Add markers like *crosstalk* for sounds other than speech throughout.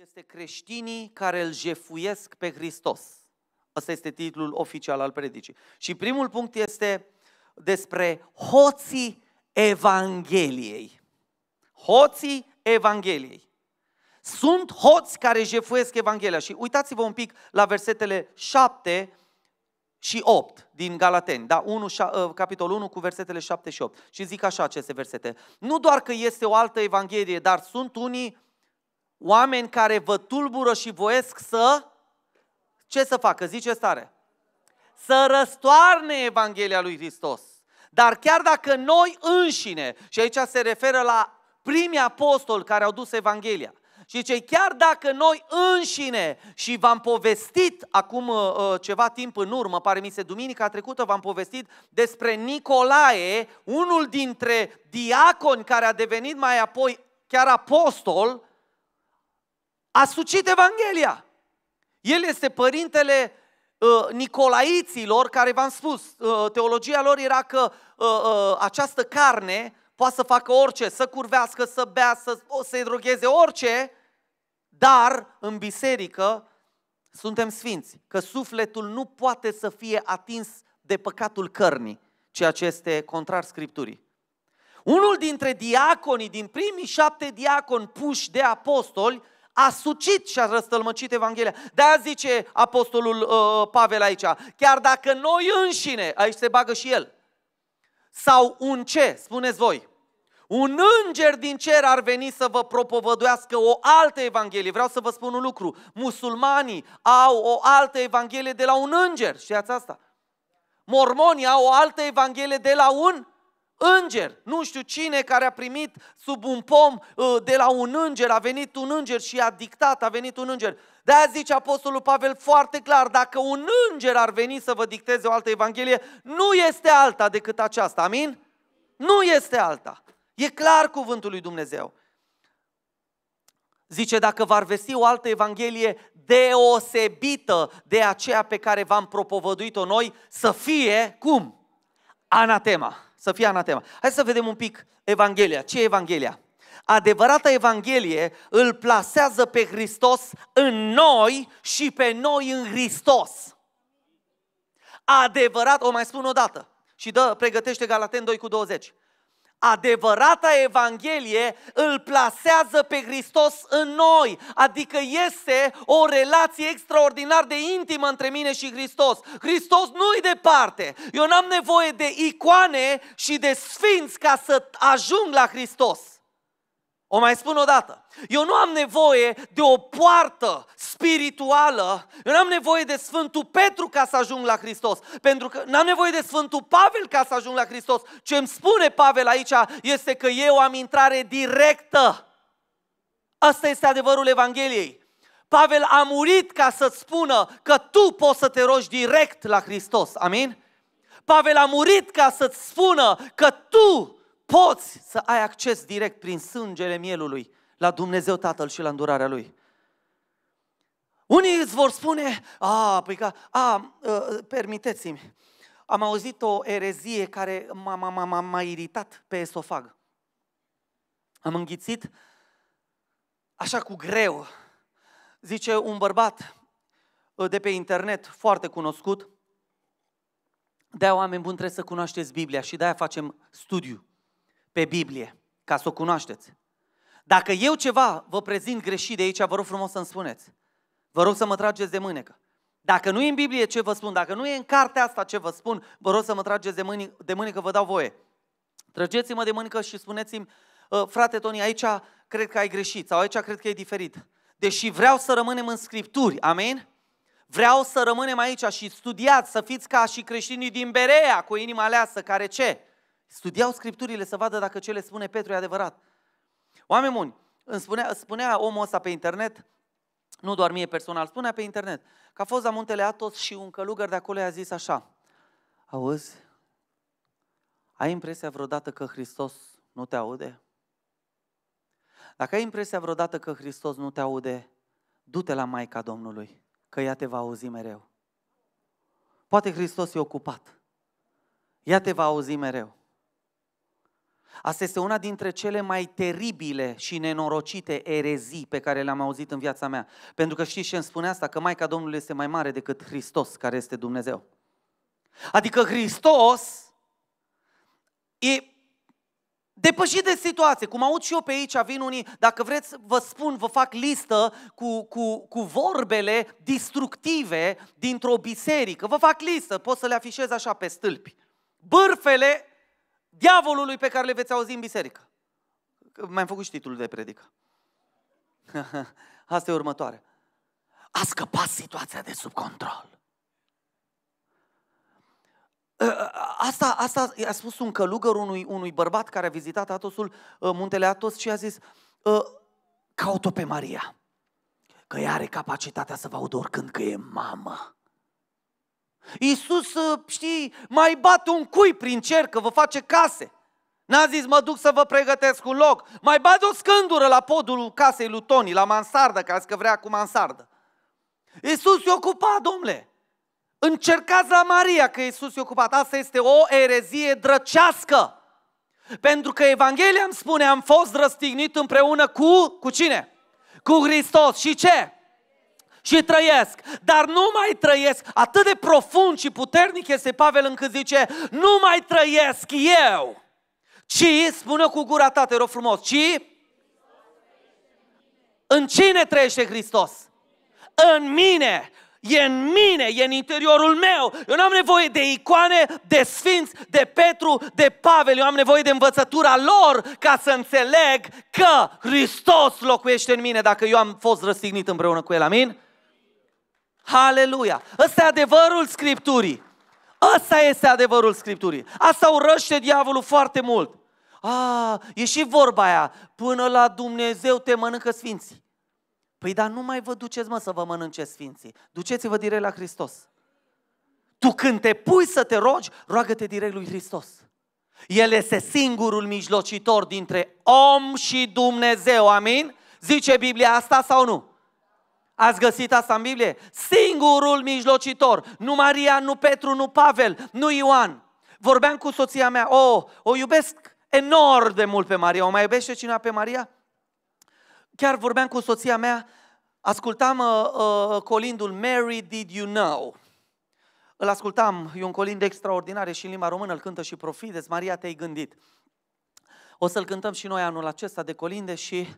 este creștinii care îl jefuiesc pe Hristos. Ăsta este titlul oficial al predicii. Și primul punct este despre hoții Evangheliei. Hoții Evangheliei. Sunt hoți care jefuiesc Evanghelia. Și uitați-vă un pic la versetele 7 și 8 din Galateni, da? 1, ă, capitolul 1 cu versetele 7 și 8. Și zic așa aceste versete. Nu doar că este o altă Evanghelie, dar sunt unii oameni care vă tulbură și voiesc să, ce să facă? Zice stare. Să răstoarne Evanghelia lui Hristos. Dar chiar dacă noi înșine, și aici se referă la primii apostoli care au dus Evanghelia, și zice, chiar dacă noi înșine, și v-am povestit acum uh, uh, ceva timp în urmă, pare mi se duminica trecută, v-am povestit despre Nicolae, unul dintre diaconi care a devenit mai apoi chiar apostol, a sucit Evanghelia. El este părintele uh, Nicolaiților, care v-am spus, uh, teologia lor era că uh, uh, această carne poate să facă orice, să curvească, să bea, să se drogheze, orice, dar în biserică suntem sfinți, că sufletul nu poate să fie atins de păcatul cărnii, ceea ce este contrar Scripturii. Unul dintre diaconii, din primii șapte diaconi puși de apostoli, a sucit și a răstălmăcit Evanghelia. De-aia zice apostolul uh, Pavel aici, chiar dacă noi înșine, aici se bagă și el, sau un ce, spuneți voi, un înger din cer ar veni să vă propovăduiască o altă evanghelie. Vreau să vă spun un lucru. Musulmanii au o altă evanghelie de la un înger. Știați asta? Mormonii au o altă evanghelie de la un înger. Nu știu cine care a primit sub un pom uh, de la un înger, a venit un înger și a dictat, a venit un înger. De-aia zice Apostolul Pavel foarte clar, dacă un înger ar veni să vă dicteze o altă evanghelie, nu este alta decât aceasta. Amin? Nu este alta. E clar cuvântul lui Dumnezeu. Zice, dacă v-ar vesti o altă evanghelie deosebită de aceea pe care v-am propovăduit-o noi, să fie, cum? Anatema. Să fie anatema. Hai să vedem un pic Evanghelia. Ce e Evanghelia? Adevărata Evanghelie îl plasează pe Hristos în noi și pe noi în Hristos. Adevărat, o mai spun o dată. Și dă, pregătește Galaten 2 cu 20 adevărata Evanghelie îl plasează pe Hristos în noi, adică este o relație extraordinar de intimă între mine și Hristos. Hristos nu-i departe. Eu n-am nevoie de icoane și de sfinți ca să ajung la Hristos. O mai spun o dată. Eu nu am nevoie de o poartă spirituală, eu nu am nevoie de Sfântul Petru ca să ajung la Hristos, pentru că nu am nevoie de Sfântul Pavel ca să ajung la Hristos. Ce îmi spune Pavel aici este că eu am intrare directă. Asta este adevărul Evangheliei. Pavel a murit ca să-ți spună că tu poți să te rogi direct la Hristos. Amin? Pavel a murit ca să-ți spună că tu poți să ai acces direct prin sângele mielului la Dumnezeu Tatăl și la îndurarea Lui. Unii îți vor spune, a, păi că, a, ă, permiteți-mi, am auzit o erezie care m-a, m-a, m-a, m-a iritat pe esofag. Am înghițit așa cu greu. Zice un bărbat ă, de pe internet, foarte cunoscut, de-aia oameni buni trebuie să cunoașteți Biblia și de-aia facem studiu pe Biblie, ca să o cunoașteți. Dacă eu ceva vă prezint greșit de aici, vă rog frumos să-mi spuneți. Vă rog să mă trageți de mânecă. Dacă nu e în Biblie ce vă spun, dacă nu e în cartea asta ce vă spun, vă rog să mă trageți de mânecă, de mânecă vă dau voie. Trăgeți-mă de mânecă și spuneți-mi, ă, frate Toni, aici cred că ai greșit sau aici cred că e diferit. Deși vreau să rămânem în Scripturi, amin? Vreau să rămânem aici și studiați, să fiți ca și creștinii din Berea, cu inima aleasă, care ce? Studiau Scripturile să vadă dacă ce le spune Petru e adevărat. Oameni buni, îmi spunea, spunea omul ăsta pe internet, nu doar mie personal, spunea pe internet, că a fost la muntele Atos și un călugăr de acolo i-a zis așa, auzi, ai impresia vreodată că Hristos nu te aude? Dacă ai impresia vreodată că Hristos nu te aude, du-te la Maica Domnului, că ea te va auzi mereu. Poate Hristos e ocupat. Ea te va auzi mereu. Asta este una dintre cele mai teribile și nenorocite erezii pe care le-am auzit în viața mea. Pentru că știți ce îmi spune asta? Că Maica Domnului este mai mare decât Hristos, care este Dumnezeu. Adică Hristos e depășit de situație. Cum aud și eu pe aici, vin unii, dacă vreți, vă spun, vă fac listă cu, cu, cu vorbele destructive dintr-o biserică. Vă fac listă, pot să le afișez așa pe stâlpi. Bârfele diavolului pe care le veți auzi în biserică. Mai am făcut și titlul de predică. *laughs* Asta e următoare. A scăpat situația de sub control. Ă, ă, asta, asta a spus un călugăr unui, unui bărbat care a vizitat Atosul, ă, muntele Atos și a zis, caut-o pe Maria, că ea are capacitatea să vă audă oricând că e mamă. Iisus, știi, mai bate un cui prin cer că vă face case. N-a zis, mă duc să vă pregătesc un loc. Mai bate o scândură la podul casei lui Toni, la mansardă, ca că vrea cu mansardă. Iisus e ocupat, domnule. Încercați la Maria că Iisus e ocupat. Asta este o erezie drăcească. Pentru că Evanghelia îmi spune, am fost răstignit împreună cu, cu cine? Cu Hristos. Și ce? Și trăiesc. Dar nu mai trăiesc. Atât de profund și puternic este Pavel încât zice, nu mai trăiesc eu. Ci, spune cu gura ta, te rog frumos, ci în cine trăiește Hristos? În mine e în mine, e în interiorul meu. Eu nu am nevoie de icoane, de sfinți, de Petru, de Pavel. Eu am nevoie de învățătura lor ca să înțeleg că Hristos locuiește în mine dacă eu am fost răstignit împreună cu El. Amin? Haleluia! Ăsta e adevărul Scripturii. Ăsta este adevărul Scripturii. Asta urăște diavolul foarte mult. A, e și vorba aia, până la Dumnezeu te mănâncă sfinții. Păi dar nu mai vă duceți, mă, să vă mănânce sfinții. Duceți-vă direct la Hristos. Tu când te pui să te rogi, roagă-te direct lui Hristos. El este singurul mijlocitor dintre om și Dumnezeu, amin? Zice Biblia asta sau nu? Ați găsit asta în Biblie? Singurul mijlocitor. Nu Maria, nu Petru, nu Pavel, nu Ioan. Vorbeam cu soția mea, oh, o iubesc enorm de mult pe Maria. O mai iubește cineva pe Maria? Chiar vorbeam cu soția mea, ascultam uh, uh, colindul Mary Did You Know? Îl ascultam, e un colind extraordinar și în limba română, îl cântă și Profides, Maria te-ai gândit. O să-l cântăm și noi anul acesta de colinde și uh,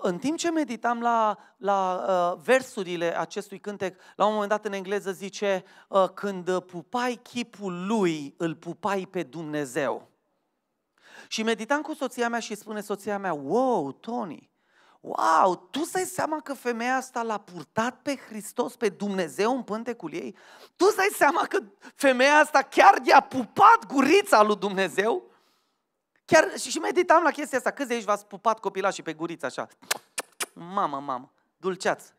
în timp ce meditam la, la uh, versurile acestui cântec, la un moment dat în engleză zice, uh, când pupai chipul lui, îl pupai pe Dumnezeu. Și meditam cu soția mea și spune soția mea, wow, Tony, wow, tu să-i seama că femeia asta l-a purtat pe Hristos, pe Dumnezeu în pântecul ei? Tu să-i seama că femeia asta chiar i-a pupat gurița lui Dumnezeu? Chiar și, și meditam la chestia asta, câți de aici v-ați pupat copilașii pe gurița așa? Mamă, mamă, dulceață.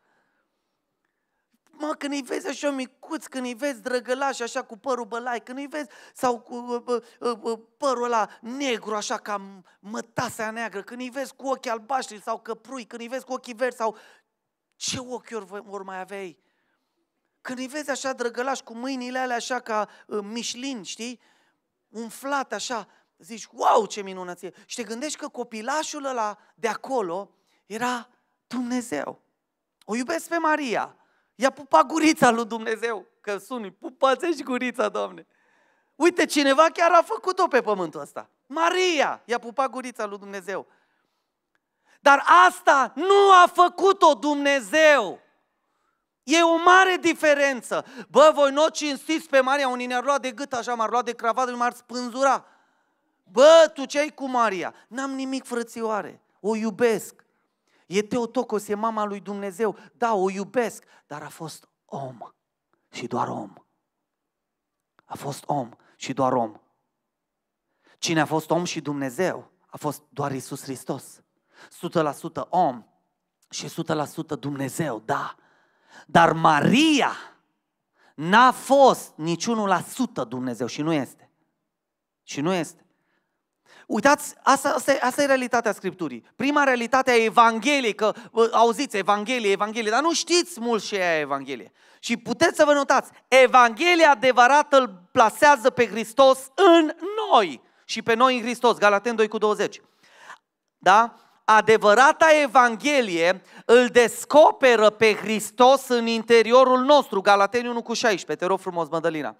Mă, când îi vezi așa micuți, când îi vezi drăgălași așa cu părul bălai, când îi vezi sau cu uh, uh, uh, părul ăla negru așa ca mătasea neagră, când îi vezi cu ochii albaștri sau căprui, când îi vezi cu ochii verzi sau ce ochi ori, ori mai aveai? Când îi vezi așa drăgălași cu mâinile alea așa ca uh, mișlin, știi? Umflat așa, zici, wow, ce minunăție! Și te gândești că copilașul ăla de acolo era Dumnezeu. O iubesc pe Maria. I-a pupat gurița lui Dumnezeu, că suni, pupați gurița, Doamne. Uite, cineva chiar a făcut-o pe pământul ăsta. Maria i-a pupat gurița lui Dumnezeu. Dar asta nu a făcut-o Dumnezeu. E o mare diferență. Bă, voi nu o cinstiți pe Maria, unii ne-ar lua de gât așa, m-ar lua de cravată, m-ar spânzura. Bă, tu ce ai cu Maria? N-am nimic, frățioare. O iubesc. E Teotocos, e mama lui Dumnezeu. Da, o iubesc, dar a fost om și doar om. A fost om și doar om. Cine a fost om și Dumnezeu a fost doar Isus Hristos. 100% om și 100% Dumnezeu, da. Dar Maria n-a fost niciunul la sută Dumnezeu și nu este. Și nu este. Uitați, asta, asta, asta e realitatea Scripturii. Prima realitate a Evangheliei, că auziți Evanghelie, Evanghelie, dar nu știți mult ce e Evanghelie. Și puteți să vă notați, Evanghelia adevărată îl plasează pe Hristos în noi și pe noi în Hristos. Galaten 2 cu 20. Da? Adevărata Evanghelie îl descoperă pe Hristos în interiorul nostru. Galateni 1 cu 16. Te rog frumos, Mădălina.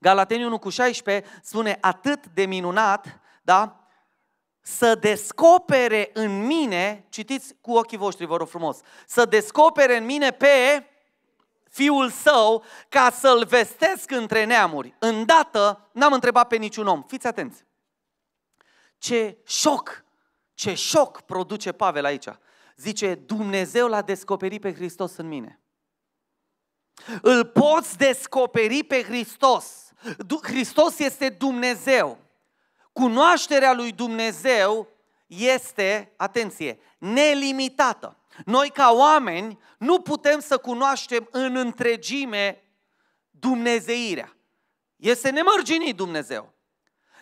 Galateni 1 cu 16 spune atât de minunat, da? Să descopere în mine, citiți cu ochii voștri, vă rog frumos, să descopere în mine pe fiul său ca să-l vestesc între neamuri. Îndată n-am întrebat pe niciun om. Fiți atenți. Ce șoc, ce șoc produce Pavel aici. Zice, Dumnezeu l-a descoperit pe Hristos în mine. Îl poți descoperi pe Hristos. Hristos este Dumnezeu. Cunoașterea lui Dumnezeu este, atenție, nelimitată. Noi ca oameni nu putem să cunoaștem în întregime Dumnezeirea. Este nemărginit Dumnezeu.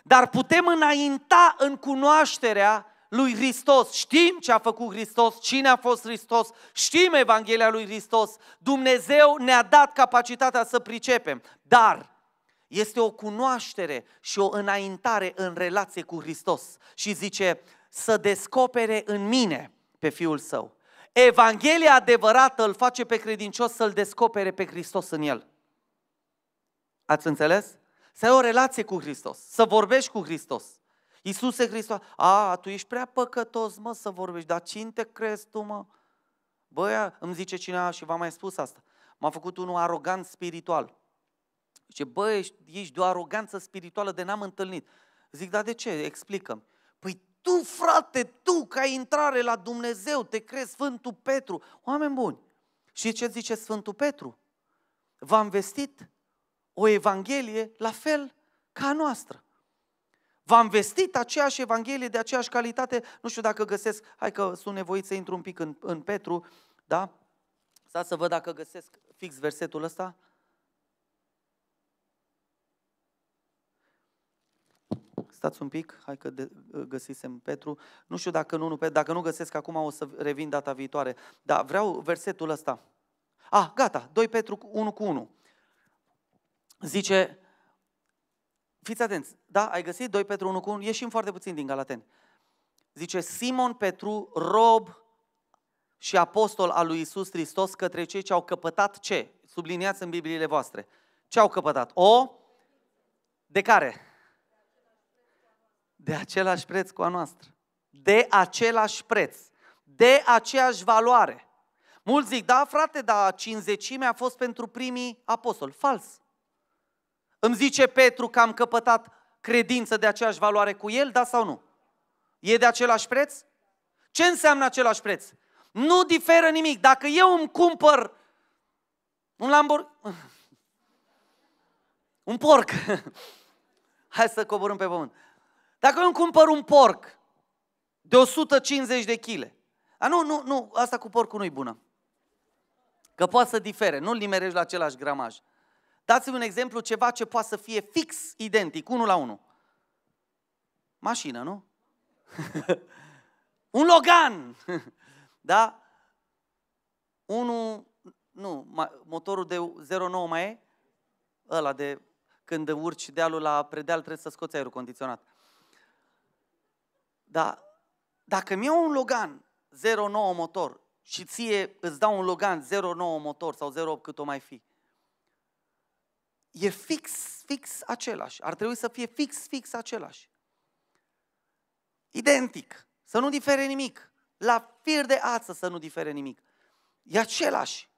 Dar putem înainta în cunoașterea lui Hristos. Știm ce a făcut Hristos, cine a fost Hristos, știm Evanghelia lui Hristos. Dumnezeu ne-a dat capacitatea să pricepem. Dar este o cunoaștere și o înaintare în relație cu Hristos. Și zice, să descopere în mine pe Fiul Său. Evanghelia adevărată îl face pe credincios să-L descopere pe Hristos în el. Ați înțeles? Să ai o relație cu Hristos, să vorbești cu Hristos. Iisuse Hristos, a, tu ești prea păcătos, mă, să vorbești, dar cine te crezi tu, mă? Băia, îmi zice cineva și v-am mai spus asta, m-a făcut unul arogant spiritual. Zice, băi, ești, ești de o aroganță spirituală de n-am întâlnit. Zic, dar de ce? Explică-mi. Păi tu, frate, tu, ca intrare la Dumnezeu, te crezi Sfântul Petru. Oameni buni, și ce zice Sfântul Petru? V-am vestit o Evanghelie la fel ca a noastră. V-am vestit aceeași Evanghelie de aceeași calitate. Nu știu dacă găsesc, hai că sunt nevoit să intru un pic în, în Petru, da? Să să văd dacă găsesc fix versetul ăsta. Stați un pic, hai că de, găsisem Petru. Nu știu dacă nu, nu, dacă nu găsesc acum o să revin data viitoare. Da, vreau versetul ăsta. Ah, gata, 2 Petru 1 cu 1. Zice, fiți atenți, da, ai găsit 2 Petru 1 cu 1? Ieșim foarte puțin din Galateni. Zice, Simon Petru, rob și apostol al lui Isus Hristos către cei ce au căpătat ce? Subliniați în Bibliile voastre. Ce au căpătat? O? De care? De același preț cu a noastră. De același preț. De aceeași valoare. Mulți zic, da frate, dar cinzecimea a fost pentru primii apostoli. Fals. Îmi zice Petru că am căpătat credință de aceeași valoare cu el, da sau nu? E de același preț? Ce înseamnă același preț? Nu diferă nimic. Dacă eu îmi cumpăr un Lamborghini, *laughs* un porc, *laughs* hai să coborâm pe pământ. Dacă eu îmi cumpăr un porc de 150 de kg, a, nu, nu, nu, asta cu porcul nu-i bună. Că poate să difere, nu-l nimerești la același gramaj. Dați-mi un exemplu, ceva ce poate să fie fix identic, unul la unul. Mașină, nu? *laughs* un Logan! *laughs* da? Unul, nu, motorul de 09 mai e? Ăla de când urci dealul la predeal trebuie să scoți aerul condiționat. Dar dacă mi iau un Logan 09 motor și ție îți dau un Logan 09 motor sau 08 cât o mai fi, e fix, fix același. Ar trebui să fie fix, fix același. Identic. Să nu difere nimic. La fir de ață să nu difere nimic. E același.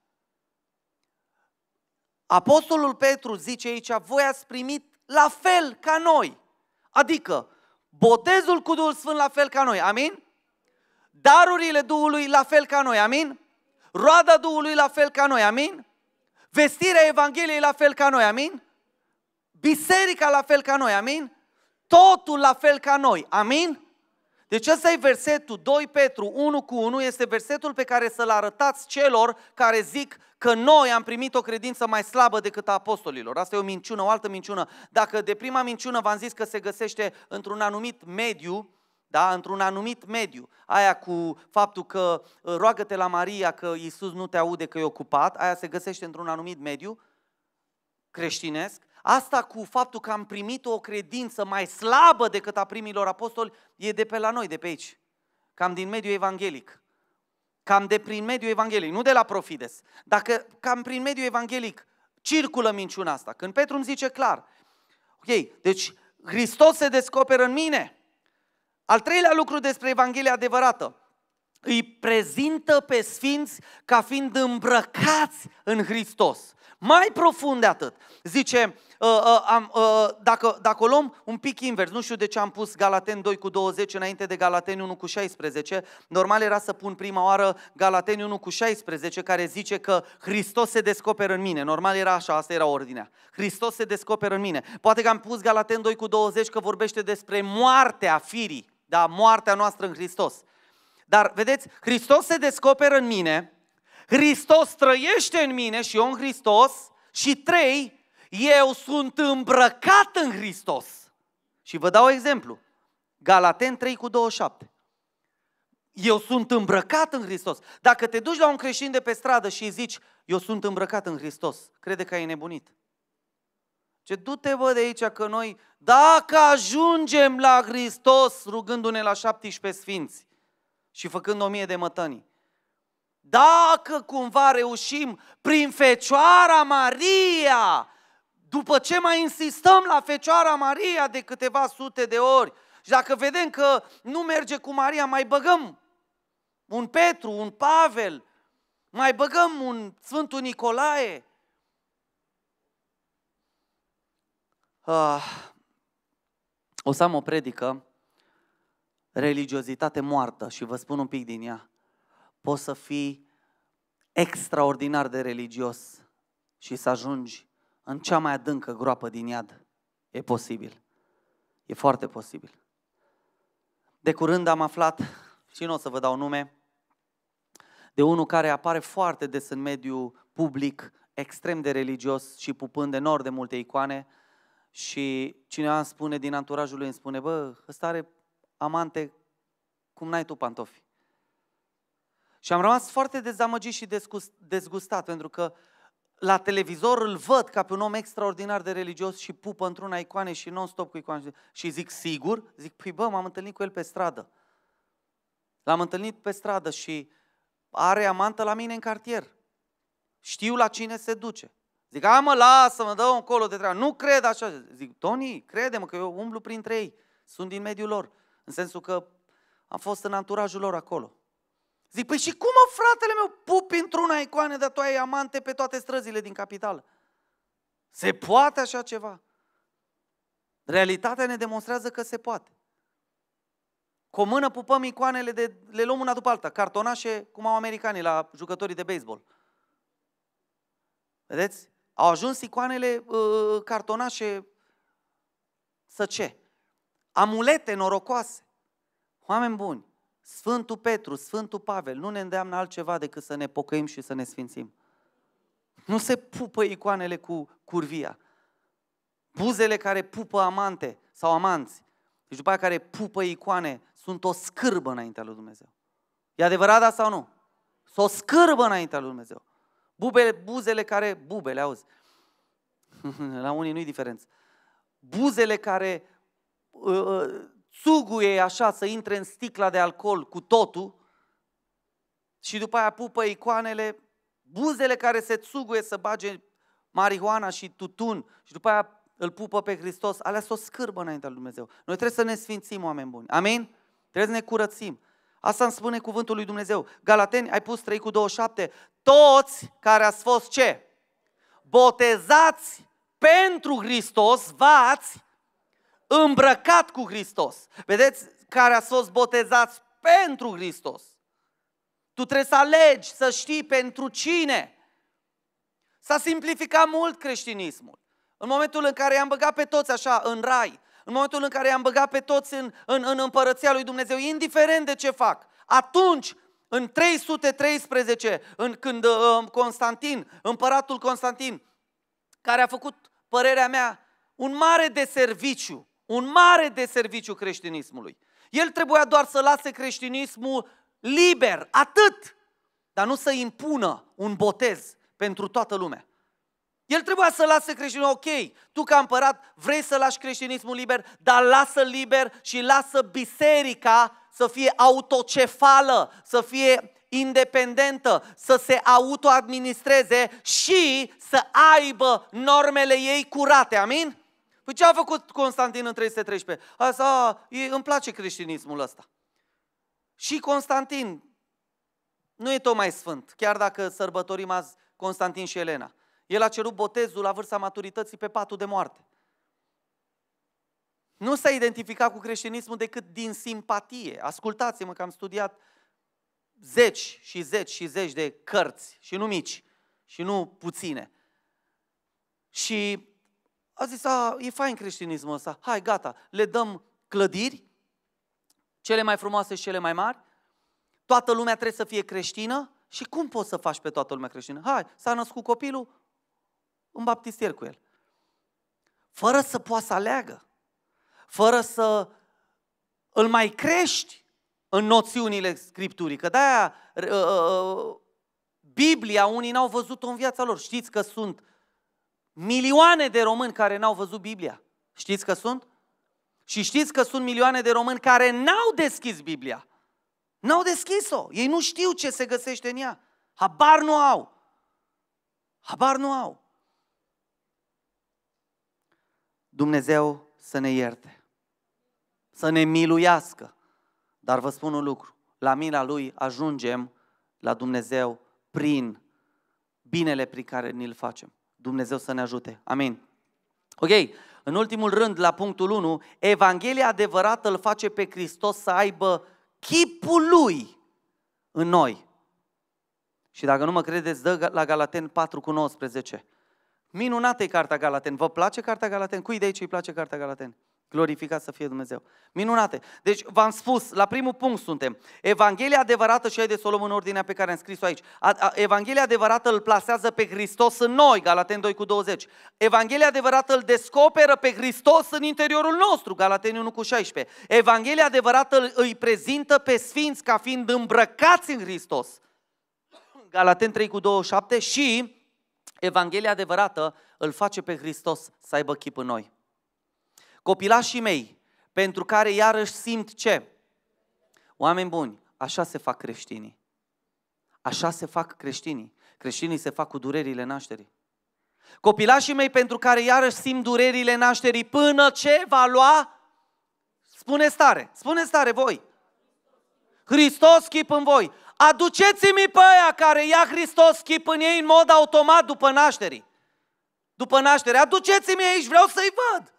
Apostolul Petru zice aici, voi ați primit la fel ca noi. Adică, Botezul cu Duhul Sfânt la fel ca noi, amin? Darurile Duhului la fel ca noi, amin? Roada Duhului la fel ca noi, amin? Vestirea Evangheliei la fel ca noi, amin? Biserica la fel ca noi, amin? Totul la fel ca noi, amin? Deci ăsta e versetul 2 Petru 1 cu 1, este versetul pe care să-l arătați celor care zic că noi am primit o credință mai slabă decât a apostolilor. Asta e o minciună, o altă minciună. Dacă de prima minciună v-am zis că se găsește într-un anumit mediu, da, într-un anumit mediu, aia cu faptul că uh, roagă-te la Maria că Iisus nu te aude că e ocupat, aia se găsește într-un anumit mediu creștinesc, asta cu faptul că am primit o credință mai slabă decât a primilor apostoli e de pe la noi, de pe aici. Cam din mediul evanghelic. Cam de prin mediul evanghelic, nu de la Profides. Dacă cam prin mediul evanghelic circulă minciuna asta. Când Petru îmi zice clar, ok, deci Hristos se descoperă în mine. Al treilea lucru despre Evanghelia adevărată, îi prezintă pe sfinți ca fiind îmbrăcați în Hristos. Mai profund de atât, zice, uh, uh, uh, dacă, dacă o luăm un pic invers, nu știu de ce am pus Galaten 2 cu 20 înainte de Galaten 1 cu 16, normal era să pun prima oară Galaten 1 cu 16, care zice că Hristos se descoperă în mine. Normal era așa, asta era ordinea. Hristos se descoperă în mine. Poate că am pus Galaten 2 cu 20 că vorbește despre moartea firii, da, moartea noastră în Hristos. Dar, vedeți, Hristos se descoperă în mine, Hristos trăiește în mine și eu în Hristos și trei, eu sunt îmbrăcat în Hristos. Și vă dau exemplu. Galaten 3 cu 27. Eu sunt îmbrăcat în Hristos. Dacă te duci la un creștin de pe stradă și îi zici, eu sunt îmbrăcat în Hristos, crede că ai nebunit. Ce du-te vă de aici că noi, dacă ajungem la Hristos rugându-ne la 17 sfinți și făcând o mie de mătănii, dacă cumva reușim prin Fecioara Maria, după ce mai insistăm la Fecioara Maria de câteva sute de ori, și dacă vedem că nu merge cu Maria, mai băgăm un Petru, un Pavel, mai băgăm un Sfântul Nicolae. Uh, o să am o predică, religiozitate moartă și vă spun un pic din ea poți să fii extraordinar de religios și să ajungi în cea mai adâncă groapă din iad. E posibil. E foarte posibil. De curând am aflat, și nu o să vă dau nume, de unul care apare foarte des în mediul public, extrem de religios și pupând enorm de multe icoane și cineva îmi spune din anturajul lui, îmi spune, bă, ăsta are amante cum n-ai tu pantofi. Și am rămas foarte dezamăgit și dezgustat, pentru că la televizor îl văd ca pe un om extraordinar de religios și pupă într-una icoane și non-stop cu icoane. Și zic, sigur? Zic, păi bă, m-am întâlnit cu el pe stradă. L-am întâlnit pe stradă și are amantă la mine în cartier. Știu la cine se duce. Zic, a mă, lasă, mă dă un colo de treabă. Nu cred așa. Zic, Tony, crede-mă că eu umblu printre ei. Sunt din mediul lor. În sensul că am fost în anturajul lor acolo. Zic, păi și cum, mă, fratele meu, pupi într-una icoane, dar tu ai amante pe toate străzile din capitală? Se poate așa ceva? Realitatea ne demonstrează că se poate. Cu o mână pupăm icoanele, de, le luăm una după alta, cartonașe, cum au americanii la jucătorii de baseball. Vedeți? Au ajuns icoanele uh, cartonașe să ce? Amulete norocoase. Oameni buni, Sfântul Petru, Sfântul Pavel nu ne îndeamnă altceva decât să ne pocăim și să ne sfințim. Nu se pupă icoanele cu curvia. Buzele care pupă amante sau amanți, deci după aia care pupă icoane, sunt o scârbă înaintea lui Dumnezeu. E adevărat da sau nu? Sunt o scârbă înaintea lui Dumnezeu. Bubele, buzele care, bubele, auzi, *laughs* la unii nu-i diferență. Buzele care uh, uh, țuguie așa să intre în sticla de alcool cu totul și după aia pupă icoanele, buzele care se țuguie să bage marihuana și tutun și după aia îl pupă pe Hristos, alea s-o scârbă înaintea lui Dumnezeu. Noi trebuie să ne sfințim, oameni buni. Amin? Trebuie să ne curățim. Asta îmi spune cuvântul lui Dumnezeu. Galateni, ai pus 3 cu 27. Toți care ați fost ce? Botezați pentru Hristos, v-ați îmbrăcat cu Hristos. Vedeți care a fost botezați pentru Hristos. Tu trebuie să alegi, să știi pentru cine. S-a simplificat mult creștinismul. În momentul în care i-am băgat pe toți așa în rai, în momentul în care i-am băgat pe toți în, în, în împărăția lui Dumnezeu, indiferent de ce fac, atunci, în 313, în, când uh, Constantin, împăratul Constantin, care a făcut, părerea mea, un mare de serviciu un mare de serviciu creștinismului. El trebuia doar să lase creștinismul liber, atât, dar nu să impună un botez pentru toată lumea. El trebuia să lase creștinismul, ok, tu ca împărat vrei să lași creștinismul liber, dar lasă liber și lasă biserica să fie autocefală, să fie independentă, să se autoadministreze și să aibă normele ei curate. Amin? Păi ce a făcut Constantin în 313? Asta, e, îmi place creștinismul ăsta. Și Constantin nu e tocmai sfânt, chiar dacă sărbătorim azi Constantin și Elena. El a cerut botezul la vârsta maturității pe patul de moarte. Nu s-a identificat cu creștinismul decât din simpatie. Ascultați-mă că am studiat zeci și zeci și zeci de cărți, și nu mici, și nu puține. Și a zis, a, e fain creștinismul ăsta, hai, gata, le dăm clădiri, cele mai frumoase și cele mai mari, toată lumea trebuie să fie creștină și cum poți să faci pe toată lumea creștină? Hai, s-a născut copilul, în baptistier cu el. Fără să poată să aleagă, fără să îl mai crești în noțiunile Scripturii. Că de-aia uh, uh, Biblia unii n-au văzut-o în viața lor. Știți că sunt milioane de români care n-au văzut Biblia. Știți că sunt? Și știți că sunt milioane de români care n-au deschis Biblia. N-au deschis-o. Ei nu știu ce se găsește în ea. Habar nu au. Habar nu au. Dumnezeu să ne ierte, să ne miluiască. Dar vă spun un lucru, la mila Lui ajungem la Dumnezeu prin binele prin care ni-l facem. Dumnezeu să ne ajute. Amin. Ok, în ultimul rând, la punctul 1, Evanghelia adevărată îl face pe Hristos să aibă chipul Lui în noi. Și dacă nu mă credeți, dă la Galaten 4 cu 19. Minunată e Cartea Galaten. Vă place Cartea Galaten? Cui de aici îi place Cartea Galaten? Glorificat să fie Dumnezeu. Minunate. Deci v-am spus, la primul punct suntem. Evanghelia adevărată, și de să o luăm în ordinea pe care am scris-o aici. Evanghelia adevărată îl plasează pe Hristos în noi, Galaten 2 cu 20. Evanghelia adevărată îl descoperă pe Hristos în interiorul nostru, Galaten 1 cu 16. Evanghelia adevărată îi prezintă pe sfinți ca fiind îmbrăcați în Hristos. Galaten 3 cu 27 și Evanghelia adevărată îl face pe Hristos să aibă chip în noi. Copilașii mei, pentru care iarăși simt ce? Oameni buni, așa se fac creștinii. Așa se fac creștinii. Creștinii se fac cu durerile nașterii. Copilașii mei pentru care iarăși simt durerile nașterii până ce va lua, spune stare, spune stare voi. Hristos chip în voi. Aduceți-mi pe aia care ia Hristos chip în ei în mod automat după nașterii. După naștere. Aduceți-mi aici, vreau să-i văd.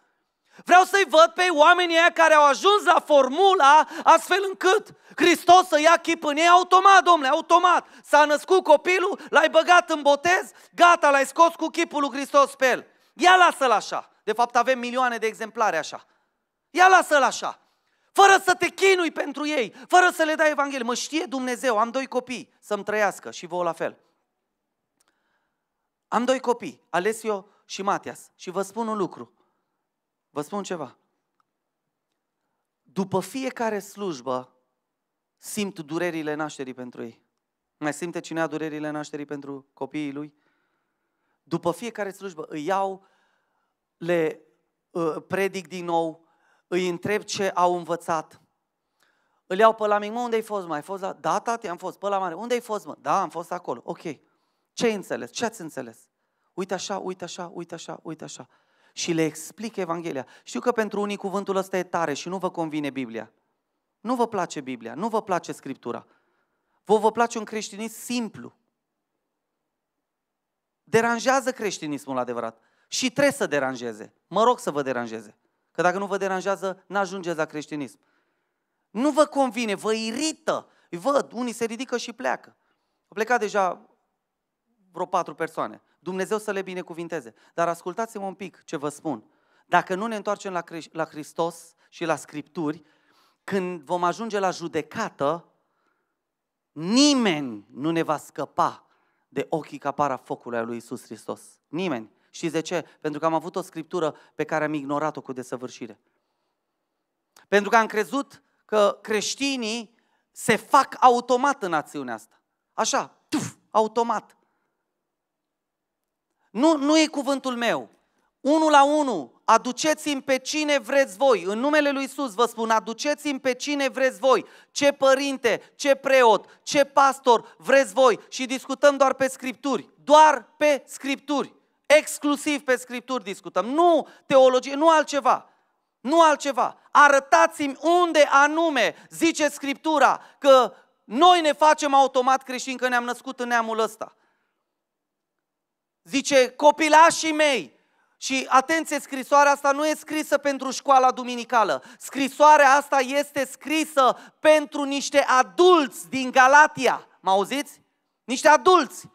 Vreau să-i văd pe oamenii aia care au ajuns la formula astfel încât Hristos să ia chip în ei automat, domnule, automat. S-a născut copilul, l-ai băgat în botez, gata, l-ai scos cu chipul lui Hristos pe el. Ia lasă-l așa. De fapt avem milioane de exemplare așa. Ia lasă-l așa fără să te chinui pentru ei, fără să le dai Evanghelie. Mă știe Dumnezeu, am doi copii să-mi trăiască și vouă la fel. Am doi copii, Alessio și Matias, și vă spun un lucru. Vă spun ceva. După fiecare slujbă, simt durerile nașterii pentru ei. Mai simte cineva durerile nașterii pentru copiii lui? După fiecare slujbă îi iau, le uh, predic din nou, îi întreb ce au învățat. Îl iau pe la mic, mă, unde ai fost, mai? Ai fost la... Da, tati, am fost, pe la mare. Unde ai fost, mă? Da, am fost acolo. Ok. Ce ai înțeles? Ce ați înțeles? Uite așa, uite așa, uite așa, uite așa. Și le explic Evanghelia. Știu că pentru unii cuvântul ăsta e tare și nu vă convine Biblia. Nu vă place Biblia, nu vă place Scriptura. Vă vă place un creștinism simplu. Deranjează creștinismul adevărat. Și trebuie să deranjeze. Mă rog să vă deranjeze. Că dacă nu vă deranjează, n-ajungeți la creștinism. Nu vă convine, vă irită. Îi văd, unii se ridică și pleacă. Au plecat deja vreo patru persoane. Dumnezeu să le binecuvinteze. Dar ascultați-mă un pic ce vă spun. Dacă nu ne întoarcem la, la Hristos și la Scripturi, când vom ajunge la judecată, nimeni nu ne va scăpa de ochii capara focului al lui Isus Hristos. Nimeni. Știți de ce? Pentru că am avut o scriptură pe care am ignorat-o cu desăvârșire. Pentru că am crezut că creștinii se fac automat în acțiunea asta. Așa, tuf, automat. Nu, nu e cuvântul meu. Unul la unul, aduceți-mi pe cine vreți voi. În numele lui Isus vă spun, aduceți-mi pe cine vreți voi. Ce părinte, ce preot, ce pastor vreți voi. Și discutăm doar pe scripturi. Doar pe scripturi. Exclusiv pe scripturi discutăm. Nu teologie, nu altceva. Nu altceva. Arătați-mi unde anume zice Scriptura că noi ne facem automat creștini că ne-am născut în neamul ăsta. Zice, copilașii mei, și atenție, scrisoarea asta nu e scrisă pentru școala duminicală. Scrisoarea asta este scrisă pentru niște adulți din Galatia. Mă auziți? Niște adulți.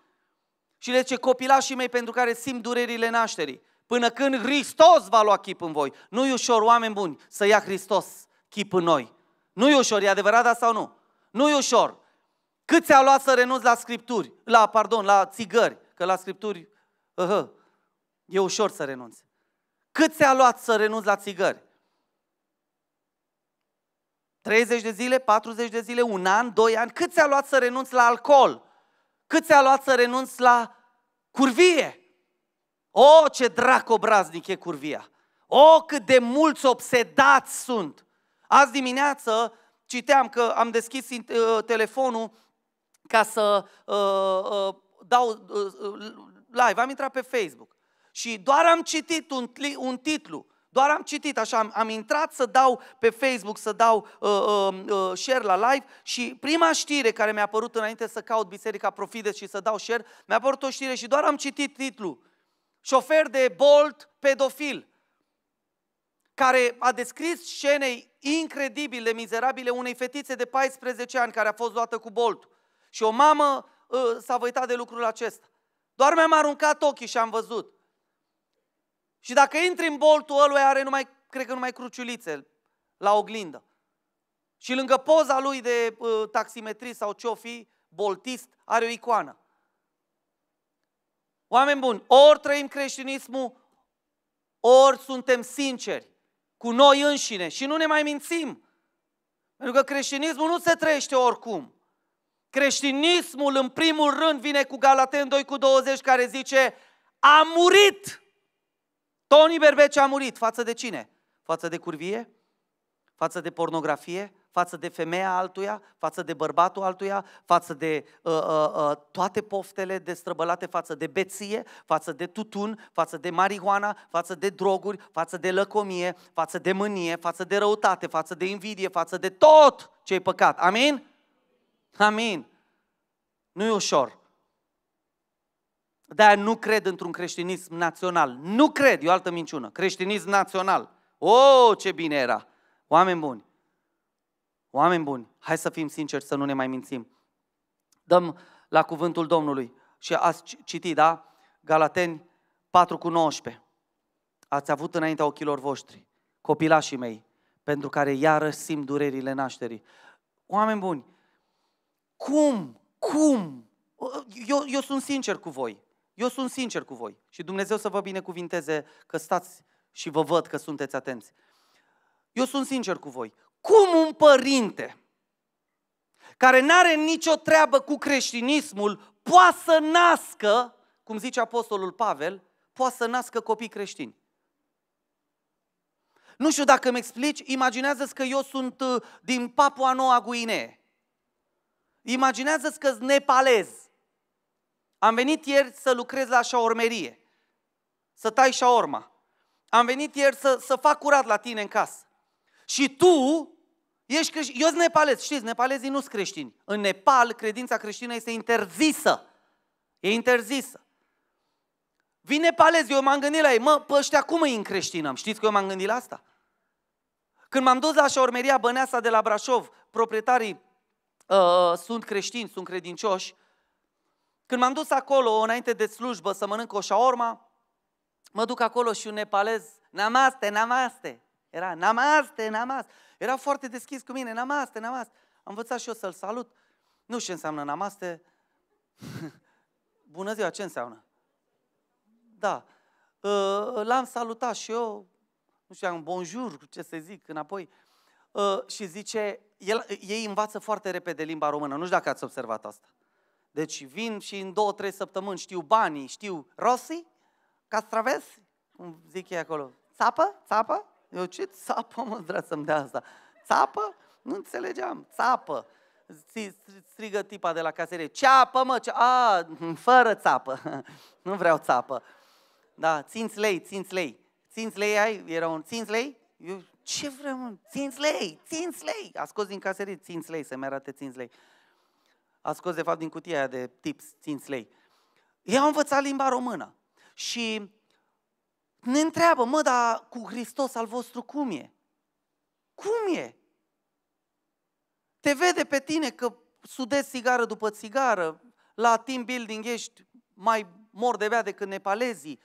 Și le zice, copilașii mei pentru care simt durerile nașterii. Până când Hristos va lua chip în voi. Nu e ușor, oameni buni, să ia Hristos chip în noi. Nu e ușor, e adevărat asta sau nu? Nu e ușor. Cât ți-a luat să renunți la scripturi, la, pardon, la țigări, că la scripturi, uh-huh, e ușor să renunți. Cât ți-a luat să renunți la țigări? 30 de zile, 40 de zile, un an, 2 ani? Cât ți-a luat să renunți la alcool? Cât ți-a luat să renunți la curvie? O, ce drac obraznic e curvia! O, cât de mulți obsedați sunt! Azi dimineață citeam că am deschis uh, telefonul ca să uh, uh, dau uh, live, am intrat pe Facebook și doar am citit un, un titlu, doar am citit așa, am, am intrat să dau pe Facebook, să dau uh, uh, uh, share la live și prima știre care mi-a apărut înainte să caut Biserica Profides și să dau share, mi-a apărut o știre și doar am citit titlul. Șofer de Bolt pedofil care a descris scene incredibile, mizerabile unei fetițe de 14 ani care a fost luată cu bolt. Și o mamă uh, s-a văitat de lucrul acesta. Doar mi-am aruncat ochii și am văzut. Și dacă intri în boltul ăluia, are numai, cred că numai cruciulițe la oglindă. Și lângă poza lui de uh, taximetrist sau ce-o fi, boltist, are o icoană. Oameni buni, ori trăim creștinismul, ori suntem sinceri cu noi înșine și nu ne mai mințim. Pentru că creștinismul nu se trăiește oricum. Creștinismul, în primul rând, vine cu Galaten 2 cu 20, care zice, a murit. Tony Berbece a murit. Față de cine? Față de curvie? Față de pornografie? față de femeia altuia, față de bărbatul altuia, față de uh, uh, uh, toate poftele destrăbălate, față de beție, față de tutun, față de marihuana, față de droguri, față de lăcomie, față de mânie, față de răutate, față de invidie, față de tot ce e păcat. Amin? Amin. Nu e ușor. de nu cred într-un creștinism național. Nu cred, e o altă minciună. Creștinism național. O, oh, ce bine era! Oameni buni. Oameni buni, hai să fim sinceri, să nu ne mai mințim. Dăm la cuvântul Domnului și ați citit, da? Galateni 4 cu 19. Ați avut înaintea ochilor voștri, copilașii mei, pentru care iară simt durerile nașterii. Oameni buni, cum, cum? Eu, eu sunt sincer cu voi. Eu sunt sincer cu voi. Și Dumnezeu să vă binecuvinteze că stați și vă văd că sunteți atenți. Eu sunt sincer cu voi. Cum un părinte care nu are nicio treabă cu creștinismul poate să nască, cum zice Apostolul Pavel, poate să nască copii creștini? Nu știu dacă îmi explici, imaginează-ți că eu sunt uh, din Papua Noua Guinee. Imaginează-ți că sunt nepalez. Am venit ieri să lucrez la șaormerie, să tai șaorma. Am venit ieri să, să fac curat la tine în casă. Și tu ești creștin. Eu sunt nepalez, știți, nepalezii nu sunt creștini. În Nepal, credința creștină este interzisă. E interzisă. Vine nepalezi, eu m-am gândit la ei, mă, pe ăștia cum îi încreștinăm? Știți că eu m-am gândit la asta? Când m-am dus la șaurmeria Băneasa de la Brașov, proprietarii uh, sunt creștini, sunt credincioși, când m-am dus acolo, înainte de slujbă, să mănânc o șaorma, mă duc acolo și un nepalez, namaste, namaste, era namaste, namaste. Era foarte deschis cu mine, namaste, namaste. Am învățat și eu să-l salut. Nu știu ce înseamnă namaste. *laughs* Bună ziua, ce înseamnă? Da. Uh, l-am salutat și eu, nu știu, bonjour, ce să zic, înapoi. Uh, și zice, el, ei învață foarte repede limba română. Nu știu dacă ați observat asta. Deci vin și în două, trei săptămâni știu banii, știu Rossi, castraves, cum zic ei acolo. Țapă? Țapă? Eu ce țapă mă vrea să-mi dea asta? Țapă? Nu înțelegeam. Țapă. Strigă tipa de la caserie. Ceapă, mă, ce... A, fără țapă. *laughs* Nu vreau țapă. Da, ținți lei, ținți lei. Ținți lei ai? Era un ținți lei? Eu, ce vreau, mă? Ținți lei, ținți lei. A scos din caserie ținți lei, să-mi arate ținți lei. A scos, de fapt, din cutia aia de tips, ținți lei. Eu am învățat limba română. Și ne întreabă, mă, dar cu Hristos al vostru cum e? Cum e? Te vede pe tine că sudezi țigară după țigară, la team building ești mai mor de bea decât nepalezii,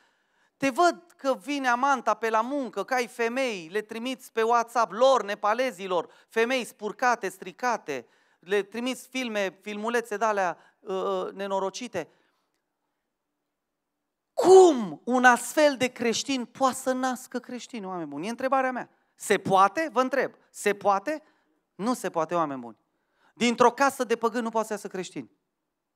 te văd că vine amanta pe la muncă, că ai femei, le trimiți pe WhatsApp lor, nepalezilor, femei spurcate, stricate, le trimiți filme, filmulețe de alea uh, uh nenorocite. Cum un astfel de creștin poate să nască creștini, oameni buni? E întrebarea mea. Se poate? Vă întreb. Se poate? Nu se poate, oameni buni. Dintr-o casă de păgân nu poate să iasă creștini.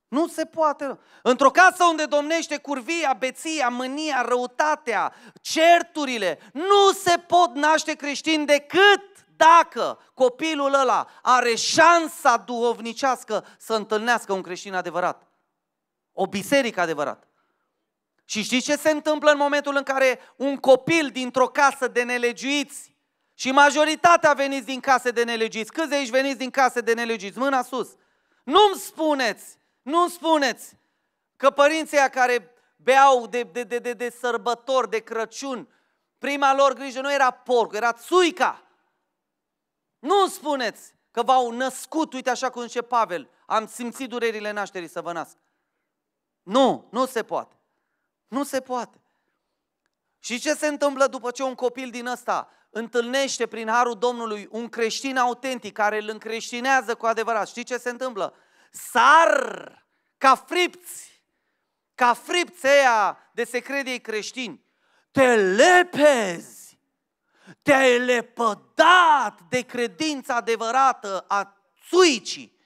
Nu se poate. Într-o casă unde domnește curvia, beția, mânia, răutatea, certurile, nu se pot naște creștini decât dacă copilul ăla are șansa duhovnicească să întâlnească un creștin adevărat. O biserică adevărată. Și știți ce se întâmplă în momentul în care un copil dintr-o casă de nelegiuiți și majoritatea veniți din case de nelegiuiți, câți de aici veniți din case de nelegiuiți? Mâna sus. Nu-mi spuneți, nu-mi spuneți că părinții care beau de, de, de, de, de sărbători, de Crăciun, prima lor grijă nu era porc, era țuica. Nu spuneți că v-au născut, uite așa cum zice Pavel, am simțit durerile nașterii să vă nasc. Nu, nu se poate. Nu se poate. Și ce se întâmplă după ce un copil din ăsta întâlnește prin harul Domnului un creștin autentic care îl încreștinează cu adevărat? Știți ce se întâmplă? Sar ca fripți, ca fripți aia de se crede creștini. Te lepezi, te-ai lepădat de credința adevărată a țuicii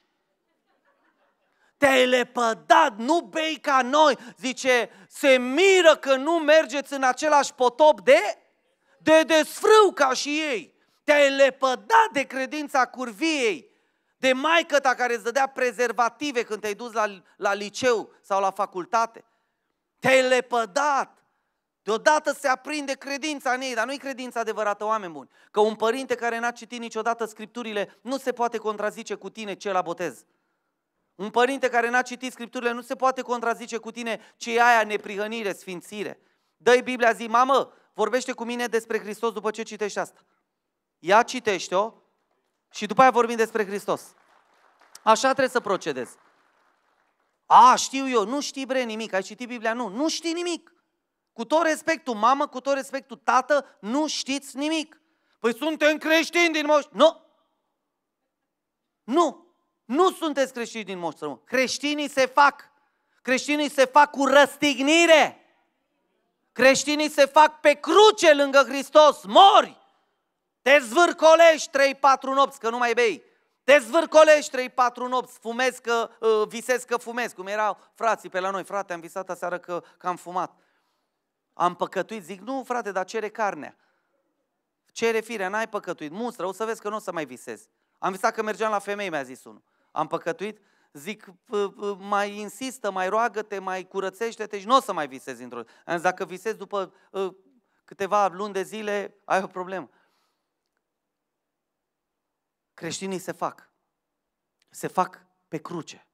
te-ai lepădat, nu bei ca noi. Zice, se miră că nu mergeți în același potop de, de desfrâu ca și ei. Te-ai lepădat de credința curviei, de maică ta care îți dădea prezervative când te-ai dus la, la liceu sau la facultate. Te-ai lepădat. Deodată se aprinde credința în ei, dar nu-i credința adevărată, oameni buni. Că un părinte care n-a citit niciodată scripturile nu se poate contrazice cu tine ce la botez. Un părinte care n-a citit Scripturile nu se poate contrazice cu tine ce e aia neprihănire, sfințire. Dă-i Biblia, zi, mamă, vorbește cu mine despre Hristos după ce citești asta. Ia citește-o și după aia vorbim despre Hristos. Așa trebuie să procedezi. A, știu eu, nu știi bre nimic, ai citit Biblia? Nu, nu știi nimic. Cu tot respectul, mamă, cu tot respectul, tată, nu știți nimic. Păi suntem creștini din moș... Nu! Nu! Nu sunteți creștini din moș Creștinii se fac. Creștinii se fac cu răstignire. Creștinii se fac pe cruce lângă Hristos. Mori! Te zvârcolești 3-4 nopți, că nu mai bei. Te zvârcolești 3-4 nopți, fumezi că, uh, visezi că fumezi, cum erau frații pe la noi. Frate, am visat aseară că, că am fumat. Am păcătuit, zic, nu frate, dar cere carnea. Cere firea, n-ai păcătuit, mustră, o să vezi că nu o să mai visezi. Am visat că mergeam la femei, mi-a zis unul am păcătuit, zic, mai insistă, mai roagă-te, mai curățește-te și nu o să mai visezi într-o zi. Dacă visezi după ă, câteva luni de zile, ai o problemă. Creștinii se fac. Se fac pe cruce,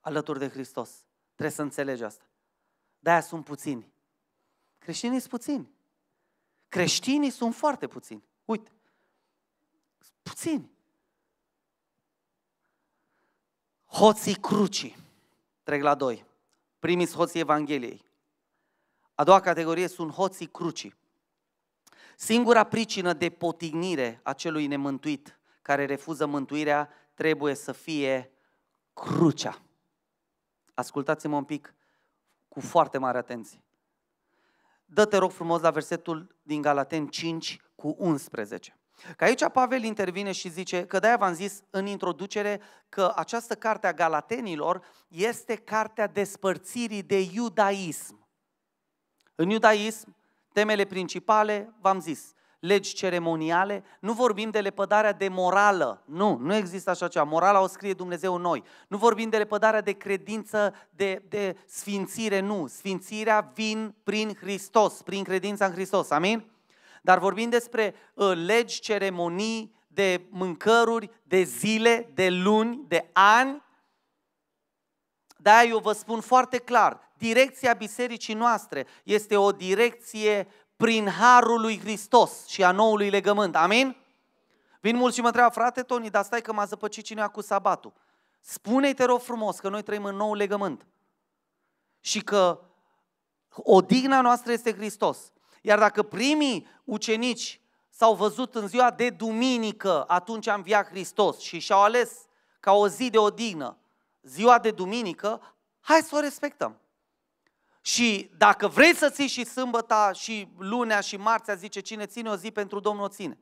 alături de Hristos. Trebuie să înțelegi asta. De-aia sunt puțini. Creștinii sunt puțini. Creștinii sunt foarte puțini. Uite, puțini. Hoții crucii. Trec la doi. Primiți sunt hoții Evangheliei. A doua categorie sunt hoții crucii. Singura pricină de potignire a celui nemântuit care refuză mântuirea trebuie să fie crucea. Ascultați-mă un pic cu foarte mare atenție. Dă-te rog frumos la versetul din Galaten 5 cu 11. Că aici Pavel intervine și zice că de-aia v-am zis în introducere că această carte a Galatenilor este cartea despărțirii de iudaism. În iudaism, temele principale, v-am zis, legi ceremoniale, nu vorbim de lepădarea de morală. Nu, nu există așa ceva. Morala o scrie Dumnezeu în noi. Nu vorbim de lepădarea de credință, de, de sfințire, nu. Sfințirea vin prin Hristos, prin credința în Hristos. Amin? Dar vorbim despre uh, legi, ceremonii, de mâncăruri, de zile, de luni, de ani. De-aia eu vă spun foarte clar, direcția bisericii noastre este o direcție prin harul lui Hristos și a noului legământ. Amin? Vin mulți și mă întreabă, frate Toni, dar stai că m-a zăpăcit cineva cu sabatul. Spune-i, te rog frumos, că noi trăim în nou legământ. Și că odihna noastră este Hristos. Iar dacă primii ucenici s-au văzut în ziua de duminică, atunci a înviat Hristos și și-au ales ca o zi de odihnă ziua de duminică, hai să o respectăm. Și dacă vrei să ții și sâmbăta și lunea și marțea, zice cine ține o zi pentru Domnul o ține.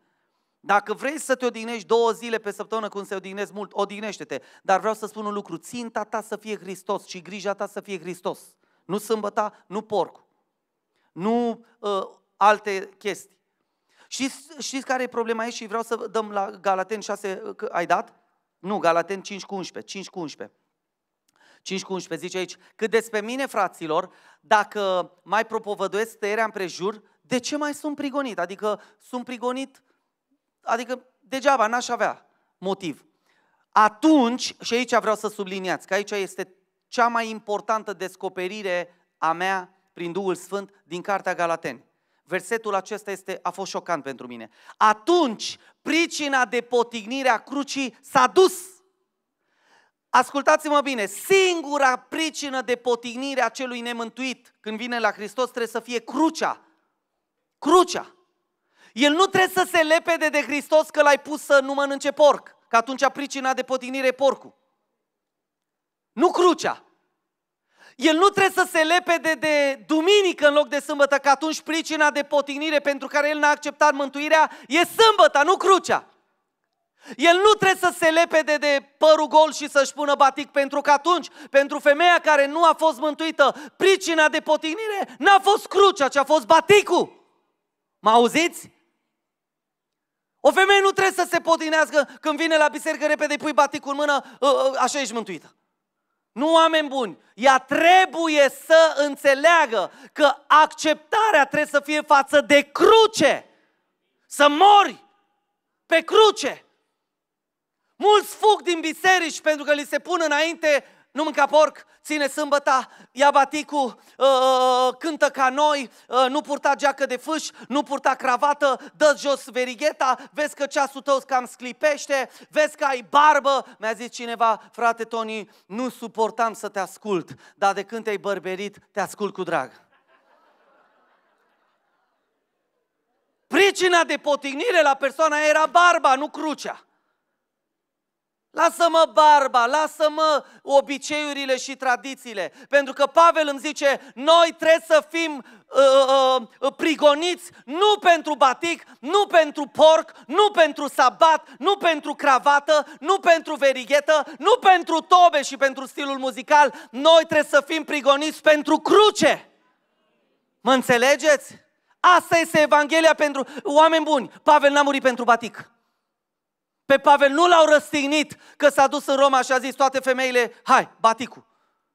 Dacă vrei să te odihnești două zile pe săptămână cum se odihnezi mult, odihnește-te. Dar vreau să spun un lucru, ținta ta să fie Hristos și grija ta să fie Hristos. Nu sâmbăta, nu porc, nu uh, alte chestii. Și știți care e problema aici și vreau să dăm la Galaten 6, ai dat? Nu, Galaten 5 cu 11, 5 cu 11. 5 cu 11 zice aici, cât despre mine, fraților, dacă mai propovăduiesc tăierea împrejur, de ce mai sunt prigonit? Adică sunt prigonit, adică degeaba, n-aș avea motiv. Atunci, și aici vreau să subliniați, că aici este cea mai importantă descoperire a mea prin Duhul Sfânt din Cartea Galateni. Versetul acesta este, a fost șocant pentru mine. Atunci, pricina de potignire a crucii s-a dus Ascultați-mă bine, singura pricină de potignire a celui nemântuit când vine la Hristos trebuie să fie crucea. Crucea. El nu trebuie să se lepede de Hristos că l-ai pus să nu mănânce porc, că atunci pricina de potignire e porcul. Nu crucea. El nu trebuie să se lepede de duminică în loc de sâmbătă, că atunci pricina de potignire pentru care el n-a acceptat mântuirea e sâmbătă, nu crucea. El nu trebuie să se lepede de părul gol și să-și pună batic, pentru că atunci, pentru femeia care nu a fost mântuită, pricina de potignire n-a fost crucea, ci a fost baticul. Mă auziți? O femeie nu trebuie să se potinească când vine la biserică, repede pui baticul în mână, ă, ă, așa ești mântuită. Nu oameni buni, ea trebuie să înțeleagă că acceptarea trebuie să fie față de cruce. Să mori pe cruce. Mulți fug din biserici pentru că li se pun înainte nu mânca porc, ține sâmbăta, ia baticul, uh, uh, cântă ca noi, uh, nu purta geacă de fâș, nu purta cravată, dă jos verigheta, vezi că ceasul tău cam sclipește, vezi că ai barbă. Mi-a zis cineva, frate Toni, nu suportam să te ascult, dar de când te-ai bărberit, te ascult cu drag. Pricina de potignire la persoana era barba, nu crucea. Lasă-mă barba, lasă-mă obiceiurile și tradițiile. Pentru că Pavel îmi zice, noi trebuie să fim uh, uh, uh, prigoniți nu pentru batic, nu pentru porc, nu pentru sabat, nu pentru cravată, nu pentru verighetă, nu pentru tobe și pentru stilul muzical. Noi trebuie să fim prigoniți pentru cruce. Mă înțelegeți? Asta este Evanghelia pentru oameni buni. Pavel n-a murit pentru batic. Pe Pavel nu l-au răstignit că s-a dus în Roma și a zis toate femeile, hai, baticul.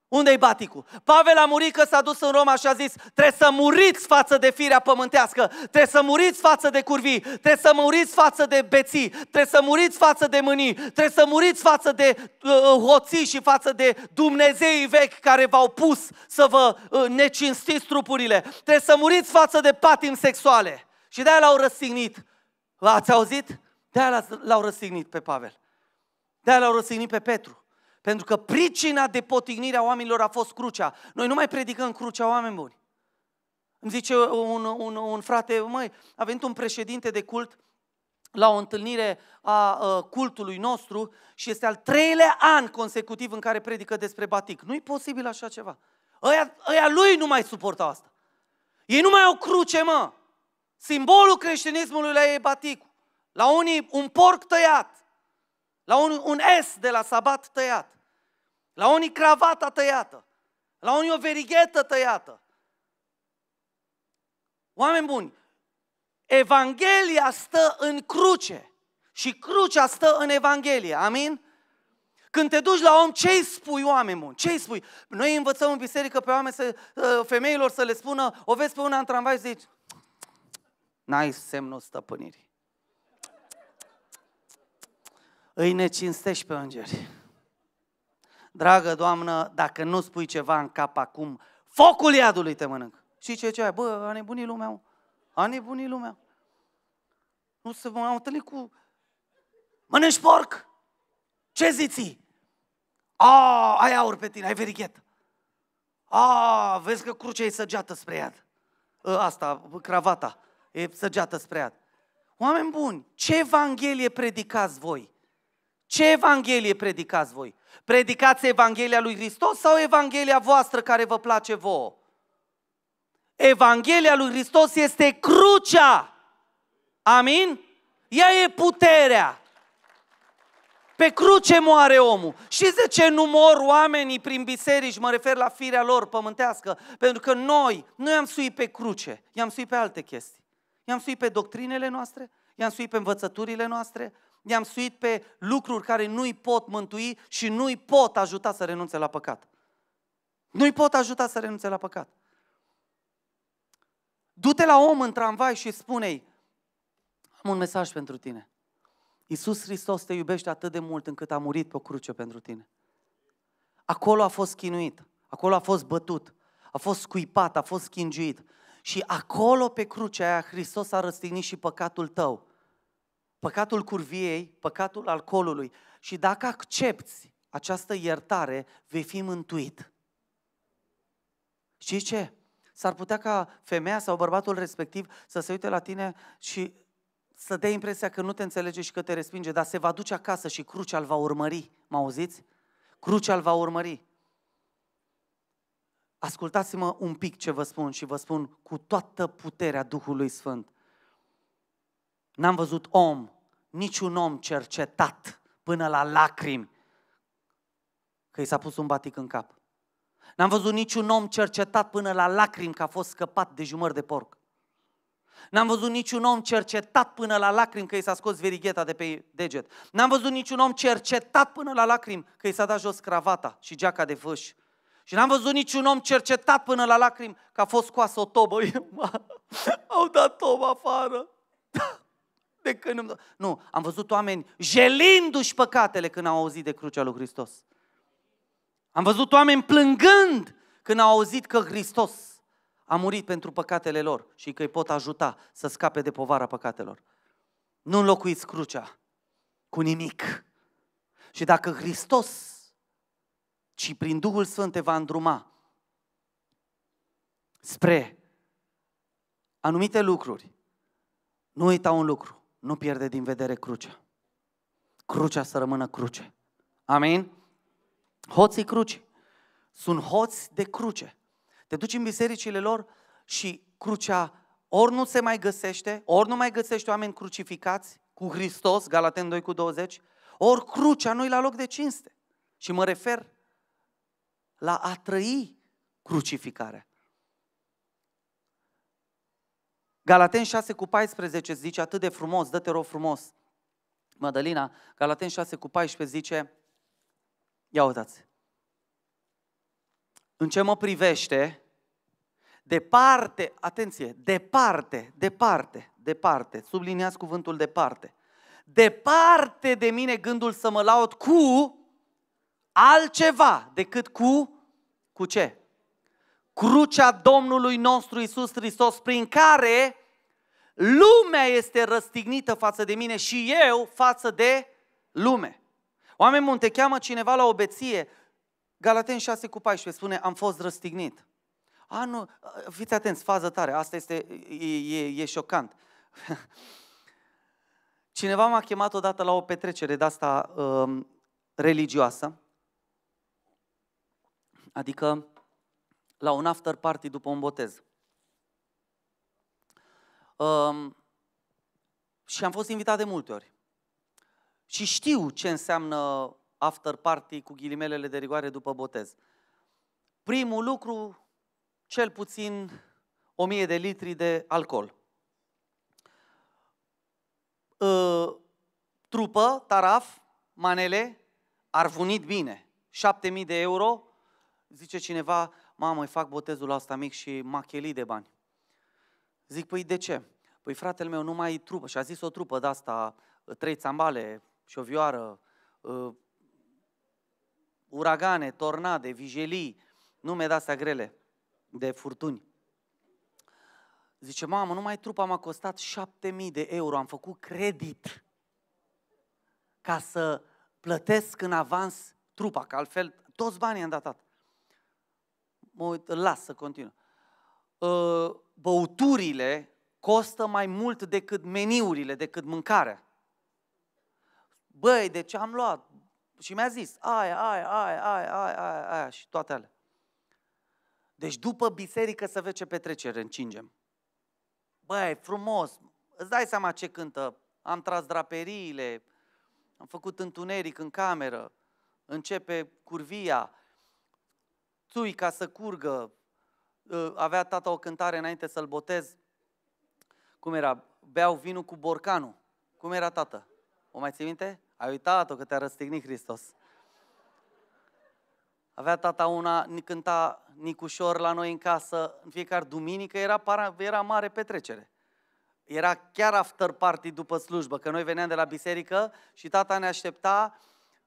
Unde-i baticul? Pavel a murit că s-a dus în Roma și a zis, trebuie să muriți față de firea pământească, trebuie să muriți față de curvii, trebuie să muriți față de beții, trebuie să muriți față de mânii, trebuie să muriți față de uh, uh, hoții și față de Dumnezeii vechi care v-au pus să vă uh, necinstiți trupurile, trebuie să muriți față de patim sexuale. Și de-aia l-au răstignit. Ați auzit? De-aia l-au răstignit pe Pavel. De-aia l-au răstignit pe Petru. Pentru că pricina de potignire a oamenilor a fost crucea. Noi nu mai predicăm crucea oameni buni. Îmi zice un, un, un frate, măi, a venit un președinte de cult la o întâlnire a, a cultului nostru și este al treilea an consecutiv în care predică despre batic. Nu-i posibil așa ceva. Ăia, ăia lui nu mai suportau asta. Ei nu mai au cruce, mă. Simbolul creștinismului la ei e baticul. La unii un porc tăiat. La unii un S de la sabat tăiat. La unii cravata tăiată. La unii o verighetă tăiată. Oameni buni, Evanghelia stă în cruce și crucea stă în Evanghelie. Amin? Când te duci la om, ce îi spui oameni buni? Ce îi spui? Noi învățăm în biserică pe oameni, să, ă, femeilor să le spună, o vezi pe una în tramvai și zici, n-ai semnul stăpânirii. Îi necinstești pe îngeri. Dragă Doamnă, dacă nu spui ceva în cap acum, focul iadului te mănânc. Și ce ce ai? Bă, a nebunit lumea. A nebunit lumea. Nu se m-am întâlnit cu... Mănânci porc? Ce ziți? A, ai aur pe tine, ai verighet. A, vezi că crucea e săgeată spre iad. Ă, asta, cravata, e săgeată spre iad. Oameni buni, ce Evanghelie predicați voi? Ce Evanghelie predicați voi? Predicați Evanghelia lui Hristos sau Evanghelia voastră care vă place vouă? Evanghelia lui Hristos este crucea. Amin? Ea e puterea. Pe cruce moare omul. Și de ce nu mor oamenii prin biserici? Mă refer la firea lor pământească. Pentru că noi nu i-am suit pe cruce, i-am suit pe alte chestii. I-am suit pe doctrinele noastre, i-am suit pe învățăturile noastre, i-am suit pe lucruri care nu-i pot mântui și nu-i pot ajuta să renunțe la păcat. Nu-i pot ajuta să renunțe la păcat. Du-te la om în tramvai și spune-i, am un mesaj pentru tine. Iisus Hristos te iubește atât de mult încât a murit pe o cruce pentru tine. Acolo a fost chinuit, acolo a fost bătut, a fost scuipat, a fost schingiuit. Și acolo pe crucea aia Hristos a răstignit și păcatul tău. Păcatul curviei, păcatul alcoolului. Și dacă accepti această iertare, vei fi mântuit. Știți ce? S-ar putea ca femeia sau bărbatul respectiv să se uite la tine și să dea impresia că nu te înțelege și că te respinge, dar se va duce acasă și crucea îl va urmări. Mă auziți? Crucea îl va urmări. Ascultați-mă un pic ce vă spun și vă spun cu toată puterea Duhului Sfânt. N-am văzut om, niciun om cercetat până la lacrimi că i s-a pus un batic în cap. N-am văzut niciun om cercetat până la lacrimi că a fost scăpat de jumări de porc. N-am văzut niciun om cercetat până la lacrimi că i s-a scos verigheta de pe deget. N-am văzut niciun om cercetat până la lacrimi că i s-a dat jos cravata și geaca de fâș. Și n-am văzut niciun om cercetat până la lacrimi că a fost scoasă o tobă. *laughs* Au dat tobă afară. De când îmi... Nu, am văzut oameni jelindu-și păcatele când au auzit de crucea lui Hristos. Am văzut oameni plângând când au auzit că Hristos a murit pentru păcatele lor și că îi pot ajuta să scape de povara păcatelor. Nu înlocuiți crucea cu nimic. Și dacă Hristos, ci prin Duhul Sfânt te va îndruma spre anumite lucruri, nu uita un lucru, nu pierde din vedere crucea. Crucea să rămână cruce. Amin? Hoții cruci sunt hoți de cruce. Te duci în bisericile lor și crucea ori nu se mai găsește, ori nu mai găsești oameni crucificați cu Hristos, Galaten 2 cu 20, ori crucea nu-i la loc de cinste. Și mă refer la a trăi crucificarea. Galaten 6 cu 14 zice atât de frumos, dă-te rog frumos. Mădălina, Galaten 6 cu 14 zice, ia uitați, în ce mă privește, departe, atenție, departe, departe, departe, subliniați cuvântul departe, departe de mine gândul să mă laud cu altceva decât cu, cu ce? Crucea Domnului nostru Isus Hristos, prin care lumea este răstignită față de mine și eu față de lume. Oameni buni, te cheamă cineva la obeție, Galaten 6 cu 14 spune, am fost răstignit. A, nu, fiți atenți, fază tare, asta este, e, e, e șocant. *laughs* Cineva m-a chemat odată la o petrecere de asta um, religioasă, adică la un after party după un botez. Um, și am fost invitat de multe ori. Și știu ce înseamnă after party cu ghilimelele de rigoare după botez. Primul lucru, cel puțin 1000 de litri de alcool. Uh, trupă, taraf, manele, arvunit bine. 7000 de euro, zice cineva, mamă, îi fac botezul ăsta mic și m-a de bani. Zic, păi de ce? Păi fratele meu, nu mai trupă. Și a zis o trupă de asta, trei țambale și o vioară, uh, uragane, tornade, vijelii, nume de-astea grele, de furtuni. Zice, mamă, numai trupa m-a costat 7000 de euro, am făcut credit ca să plătesc în avans trupa, că altfel toți banii am datat. Mă uit, las să continuu. Uh, băuturile costă mai mult decât meniurile, decât mâncarea. Băi, de ce am luat? Și mi-a zis, aia, aia, aia, aia, aia, aia, aia și toate alea. Deci după biserică să vezi ce petrecere încingem. Băi, frumos, îți dai seama ce cântă. Am tras draperiile, am făcut întuneric în cameră, începe curvia, țui ca să curgă, ă, avea tata o cântare înainte să-l botez. Cum era? Beau vinul cu borcanul. Cum era tată? O mai ții minte? Ai uitat-o că te-a răstignit Hristos. Avea tata una, cânta Nicușor la noi în casă, în fiecare duminică era, para, era mare petrecere. Era chiar after party după slujbă, că noi veneam de la biserică și tata ne aștepta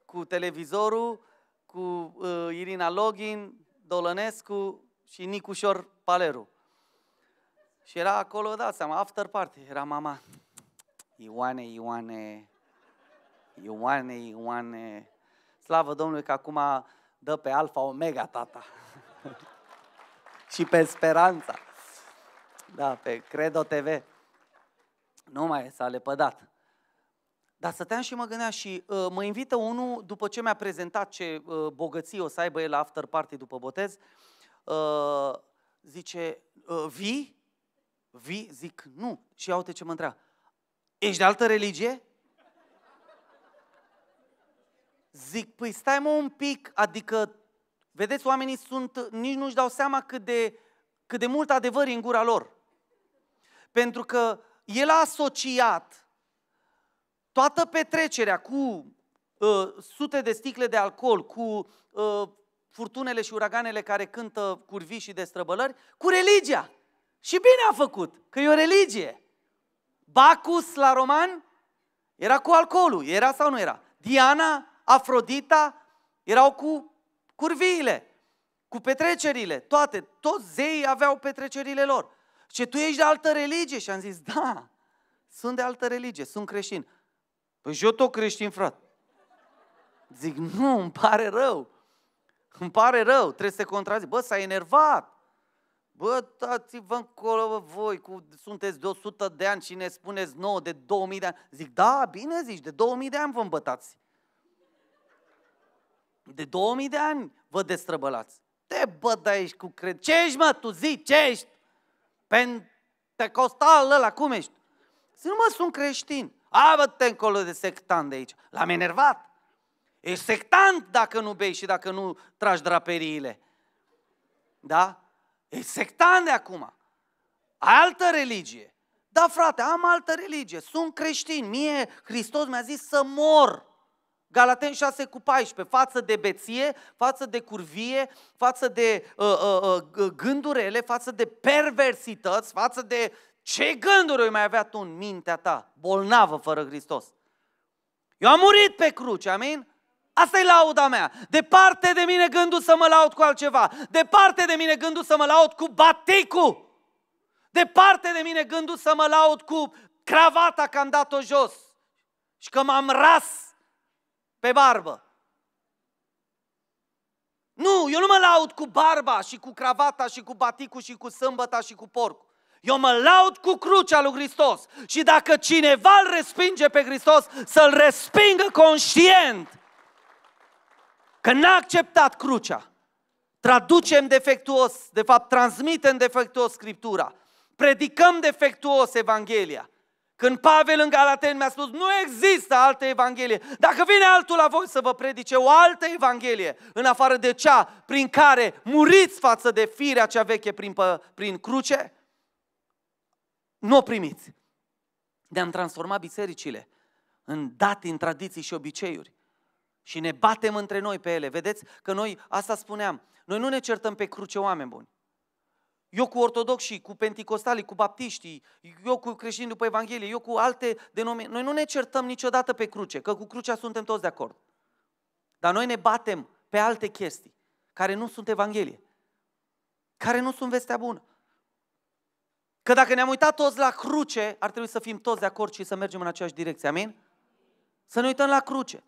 cu televizorul, cu uh, Irina Login, Dolănescu și Nicușor Paleru. Și era acolo, da, seama, after party. Era mama, Ioane, Ioane, Ioane, Ioane. Slavă Domnului că acum dă pe Alfa Omega, tata. *laughs* și pe Speranța. Da, pe Credo TV. Nu mai s-a lepădat. Dar stăteam și mă gândeam și uh, mă invită unul, după ce mi-a prezentat ce uh, bogății o să aibă el la after party după botez, uh, zice, uh, vii? Vii? Zic, nu. Și ia uite ce mă întreabă. Ești de altă religie? Zic, păi stai mă un pic, adică, vedeți, oamenii sunt, nici nu-și dau seama cât de, cât de mult adevăr e în gura lor. Pentru că el a asociat toată petrecerea cu uh, sute de sticle de alcool, cu uh, furtunele și uraganele care cântă curvi și destrăbălări, cu religia. Și bine a făcut, că e o religie. Bacus la roman era cu alcoolul, era sau nu era? Diana, Afrodita erau cu curviile, cu petrecerile, toate, toți zeii aveau petrecerile lor. Ce tu ești de altă religie? Și am zis, da, sunt de altă religie, sunt creștin. Păi și eu tot creștin, frate. Zic, nu, îmi pare rău. Îmi pare rău, trebuie să te contrazic. Bă, s-a enervat. Bă, dați-vă încolo, bă, voi, cu, sunteți de 100 de ani și ne spuneți nouă de 2000 de ani. Zic, da, bine zici, de 2000 de ani vă îmbătați. De 2000 de ani vă destrăbălați. Te bă, da ești cu cred. Ce ești, mă, tu zi, ce ești? Pentecostal ăla, cum ești? Zic, nu mă, sunt creștin. A, bă, te încolo de sectant de aici. L-am enervat. Ești sectant dacă nu bei și dacă nu tragi draperiile. Da? Ești sectant de acum. Ai altă religie. Da, frate, am altă religie. Sunt creștin. Mie Hristos mi-a zis să mor. Galaten 6 cu 14, față de beție, față de curvie, față de uh, uh, uh, gândurele, față de perversități, față de ce gânduri mai avea tu în mintea ta, bolnavă fără Hristos? Eu am murit pe cruce, amin? Asta e lauda mea. Departe de mine gândul să mă laud cu altceva. Departe de mine gândul să mă laud cu baticul. Departe de mine gândul să mă laud cu cravata că am dat-o jos și că m-am ras pe barbă. Nu, eu nu mă laud cu barba și cu cravata și cu baticul și cu sâmbăta și cu porcul. Eu mă laud cu crucea lui Hristos. Și dacă cineva îl respinge pe Hristos, să-l respingă conștient că n-a acceptat crucea. Traducem defectuos, de fapt transmitem defectuos Scriptura. Predicăm defectuos Evanghelia. Când Pavel în Galaten mi-a spus, nu există altă Evanghelie. Dacă vine altul la voi să vă predice o altă Evanghelie, în afară de cea prin care muriți față de firea cea veche prin, prin cruce, nu o primiți. Ne-am transformat bisericile în date, în tradiții și obiceiuri. Și ne batem între noi pe ele. Vedeți că noi, asta spuneam, noi nu ne certăm pe cruce oameni buni. Eu cu ortodoxii, cu penticostalii, cu baptiștii, eu cu creștini după Evanghelie, eu cu alte denominații. Noi nu ne certăm niciodată pe cruce, că cu crucea suntem toți de acord. Dar noi ne batem pe alte chestii care nu sunt Evanghelie, care nu sunt vestea bună. Că dacă ne-am uitat toți la cruce, ar trebui să fim toți de acord și să mergem în aceeași direcție. Amin? Să ne uităm la cruce.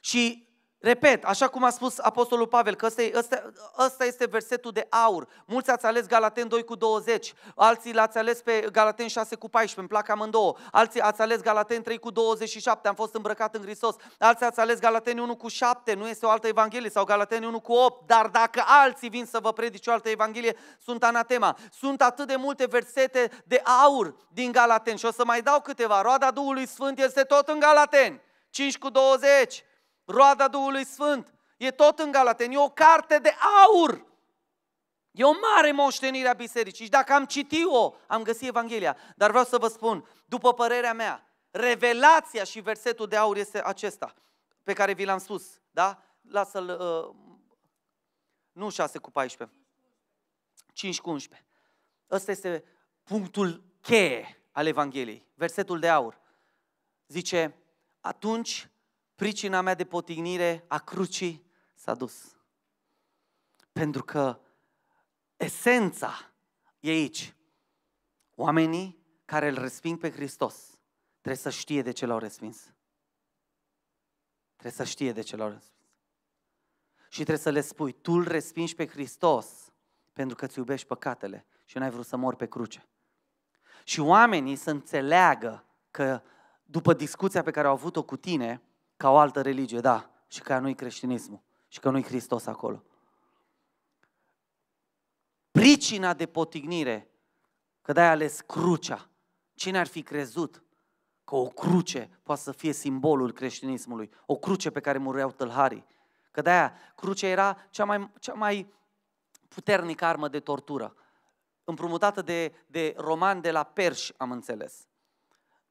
Și Repet, așa cum a spus Apostolul Pavel, că ăsta, ăsta, ăsta este versetul de aur. Mulți ați ales Galaten 2 cu 20, alții l-ați ales pe Galaten 6 cu 14, îmi plac amândouă. Alții ați ales Galaten 3 cu 27, am fost îmbrăcat în Hristos. Alții ați ales Galaten 1 cu 7, nu este o altă evanghelie, sau Galaten 1 cu 8, dar dacă alții vin să vă predice o altă evanghelie, sunt anatema. Sunt atât de multe versete de aur din Galaten și o să mai dau câteva. Roada Duhului Sfânt este tot în Galaten, 5 cu 20 roada Duhului Sfânt. E tot în Galaten, e o carte de aur. E o mare moștenire a bisericii și dacă am citit-o, am găsit Evanghelia. Dar vreau să vă spun, după părerea mea, revelația și versetul de aur este acesta, pe care vi l-am spus, da? Lasă-l, uh, nu 6 cu 14, 5 cu 11. Ăsta este punctul cheie al Evangheliei, versetul de aur. Zice, atunci pricina mea de potignire a crucii s-a dus. Pentru că esența e aici. Oamenii care îl resping pe Hristos trebuie să știe de ce l-au respins. Trebuie să știe de ce l-au respins. Și trebuie să le spui, tu îl respingi pe Hristos pentru că îți iubești păcatele și n-ai vrut să mori pe cruce. Și oamenii să înțeleagă că după discuția pe care au avut-o cu tine, ca o altă religie, da, și că nu-i creștinismul și că nu-i Hristos acolo. Pricina de potignire, că de-aia ales crucea. Cine ar fi crezut că o cruce poate să fie simbolul creștinismului? O cruce pe care mureau tâlharii. Că de-aia crucea era cea mai, cea mai puternică armă de tortură. Împrumutată de, de romani de la perși, am înțeles.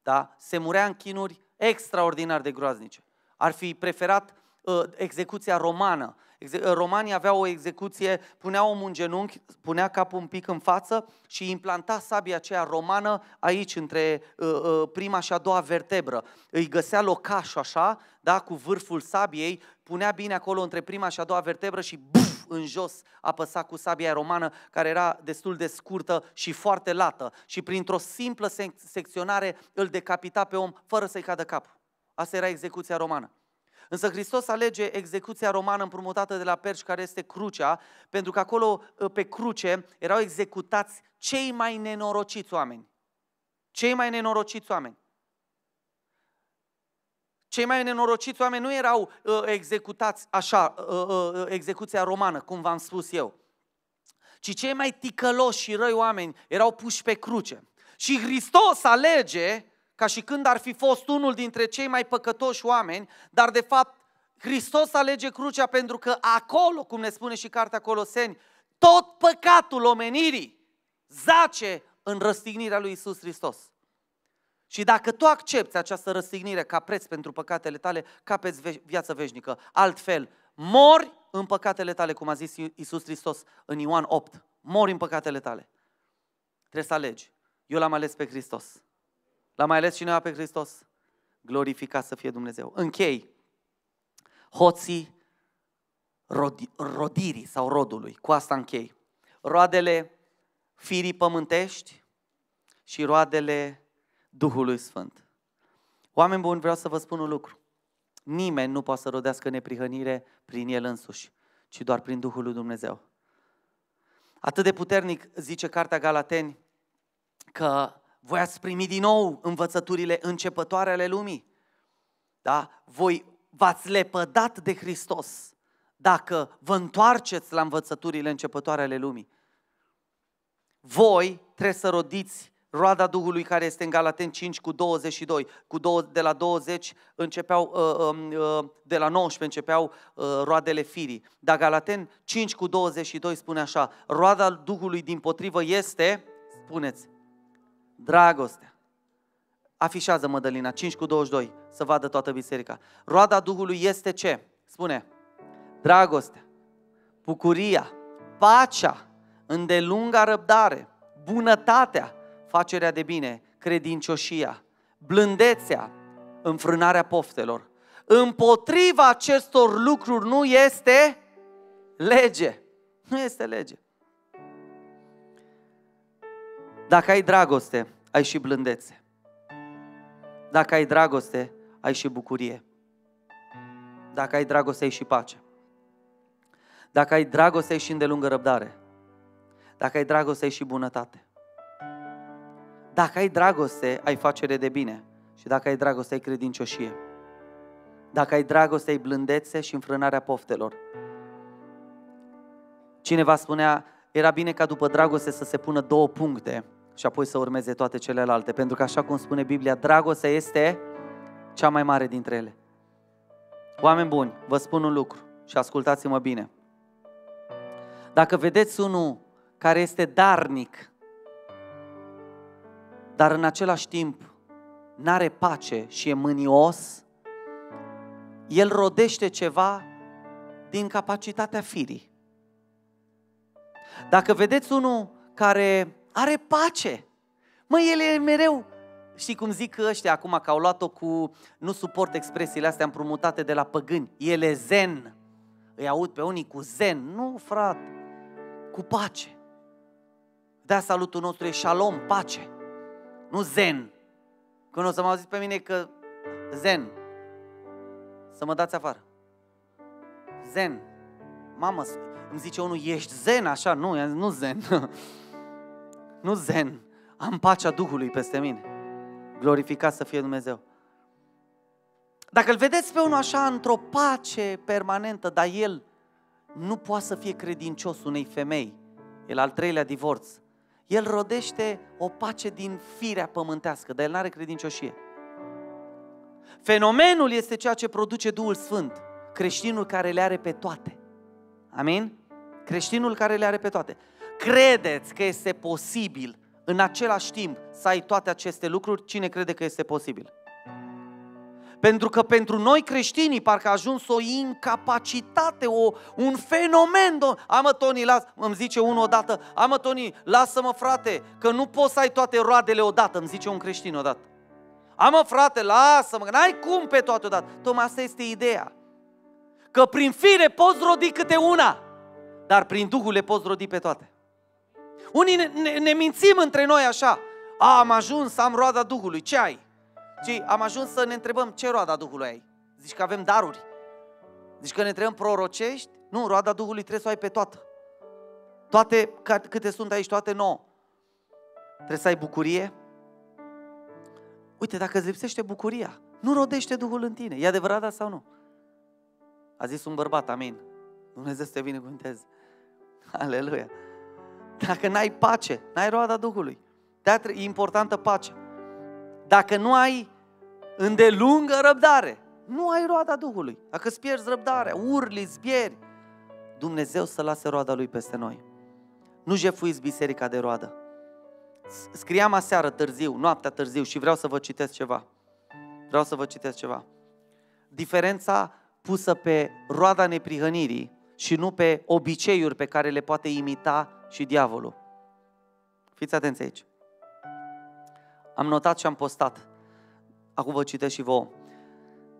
Da? Se murea în chinuri extraordinar de groaznice ar fi preferat uh, execuția romană. Exe- uh, romanii aveau o execuție, punea omul în genunchi, punea capul un pic în față și implanta sabia aceea romană aici, între uh, uh, prima și a doua vertebră. Îi găsea locașul așa, da, cu vârful sabiei, punea bine acolo între prima și a doua vertebră și buf, în jos apăsa cu sabia romană, care era destul de scurtă și foarte lată. Și printr-o simplă secționare îl decapita pe om fără să-i cadă capul. Asta era execuția romană. Însă Hristos alege execuția romană împrumutată de la perși, care este crucea, pentru că acolo, ă, pe cruce, erau executați cei mai nenorociți oameni. Cei mai nenorociți oameni. Cei mai nenorociți oameni nu erau uh, executați așa, uh, uh, execuția romană, cum v-am spus eu, ci cei mai ticăloși și răi oameni erau puși pe cruce. Și Hristos alege ca și când ar fi fost unul dintre cei mai păcătoși oameni, dar de fapt Hristos alege crucea pentru că acolo, cum ne spune și cartea Coloseni, tot păcatul omenirii zace în răstignirea lui Isus Hristos. Și dacă tu accepti această răstignire ca preț pentru păcatele tale, capeți viață veșnică. Altfel, mori în păcatele tale, cum a zis Isus Hristos în Ioan 8. Mori în păcatele tale. Trebuie să alegi. Eu l-am ales pe Hristos. L-a mai ales cineva pe Hristos? Glorificat să fie Dumnezeu. Închei. Hoții rodi, rodirii sau rodului. Cu asta închei. Roadele firii pământești și roadele Duhului Sfânt. Oameni buni, vreau să vă spun un lucru. Nimeni nu poate să rodească neprihănire prin el însuși, ci doar prin Duhul lui Dumnezeu. Atât de puternic zice Cartea Galateni că voi ați primit din nou învățăturile începătoare ale lumii. Da? Voi v-ați lepădat de Hristos dacă vă întoarceți la învățăturile începătoare ale lumii. Voi trebuie să rodiți roada Duhului care este în Galaten 5 cu 22. Cu două, de la 20 începeau, uh, um, uh, de la 19 începeau uh, roadele firii. Dar Galaten 5 cu 22 spune așa, roada Duhului din potrivă este, spuneți, Dragostea. Afișează Mădălina, 5 cu 22, să vadă toată biserica. Roada Duhului este ce? Spune, dragostea, bucuria, pacea, îndelunga răbdare, bunătatea, facerea de bine, credincioșia, blândețea, înfrânarea poftelor. Împotriva acestor lucruri nu este lege. Nu este lege. Dacă ai dragoste, ai și blândețe. Dacă ai dragoste, ai și bucurie. Dacă ai dragoste, ai și pace. Dacă ai dragoste, ai și îndelungă răbdare. Dacă ai dragoste, ai și bunătate. Dacă ai dragoste, ai facere de bine. Și dacă ai dragoste, ai credincioșie. Dacă ai dragoste, ai blândețe și înfrânarea poftelor. Cineva spunea, era bine ca după dragoste să se pună două puncte și apoi să urmeze toate celelalte. Pentru că așa cum spune Biblia, dragostea este cea mai mare dintre ele. Oameni buni, vă spun un lucru și ascultați-mă bine. Dacă vedeți unul care este darnic, dar în același timp n-are pace și e mânios, el rodește ceva din capacitatea firii. Dacă vedeți unul care are pace, mă, el e mereu, știi cum zic ăștia acum că au luat-o cu, nu suport expresiile astea împrumutate de la păgâni, el e zen. Îi aud pe unii cu zen. Nu, frate, cu pace. de salutul nostru e shalom, pace, nu zen. Când o să mă auziți pe mine că zen, să mă dați afară. Zen. Mamă, îmi zice unul, ești zen așa? Nu, nu zen. *laughs* nu zen. Am pacea Duhului peste mine. Glorificat să fie Dumnezeu. Dacă îl vedeți pe unul așa într-o pace permanentă, dar el nu poate să fie credincios unei femei, el al treilea divorț, el rodește o pace din firea pământească, dar el nu are credincioșie. Fenomenul este ceea ce produce Duhul Sfânt, creștinul care le are pe toate. Amin? Creștinul care le are pe toate. Credeți că este posibil în același timp să ai toate aceste lucruri? Cine crede că este posibil? Pentru că pentru noi creștinii parcă a ajuns o incapacitate, o, un fenomen. Amă, Toni, las, îmi zice unul odată, amă, Toni, lasă-mă, frate, că nu poți să ai toate roadele odată, îmi zice un creștin odată. Amă, frate, lasă-mă, că n-ai cum pe toate odată. Tocmai asta este ideea. Că prin fire poți rodi câte una, dar prin Duhul le poți rodi pe toate. Unii ne, ne, ne mințim între noi așa. A, am ajuns să am roada Duhului. Ce ai? ci am ajuns să ne întrebăm ce roada Duhului ai. Zici că avem daruri. Zici că ne întrebăm prorocești? Nu, roada Duhului trebuie să o ai pe toată. Toate, câte sunt aici, toate nouă. Trebuie să ai bucurie. Uite, dacă îți lipsește bucuria, nu rodește Duhul în tine. E adevărat asta sau nu? A zis un bărbat, amin. Dumnezeu să te binecuvânteze. Aleluia. Dacă n-ai pace, n-ai roada Duhului. De e importantă pacea. Dacă nu ai îndelungă răbdare, nu ai roada Duhului. Dacă îți pierzi răbdarea, urli, zbieri, Dumnezeu să lase roada Lui peste noi. Nu jefuiți biserica de roadă. Scriam aseară târziu, noaptea târziu și vreau să vă citesc ceva. Vreau să vă citesc ceva. Diferența pusă pe roada neprihănirii și nu pe obiceiuri pe care le poate imita și diavolul. Fiți atenți aici. Am notat și am postat. Acum vă citesc și vouă.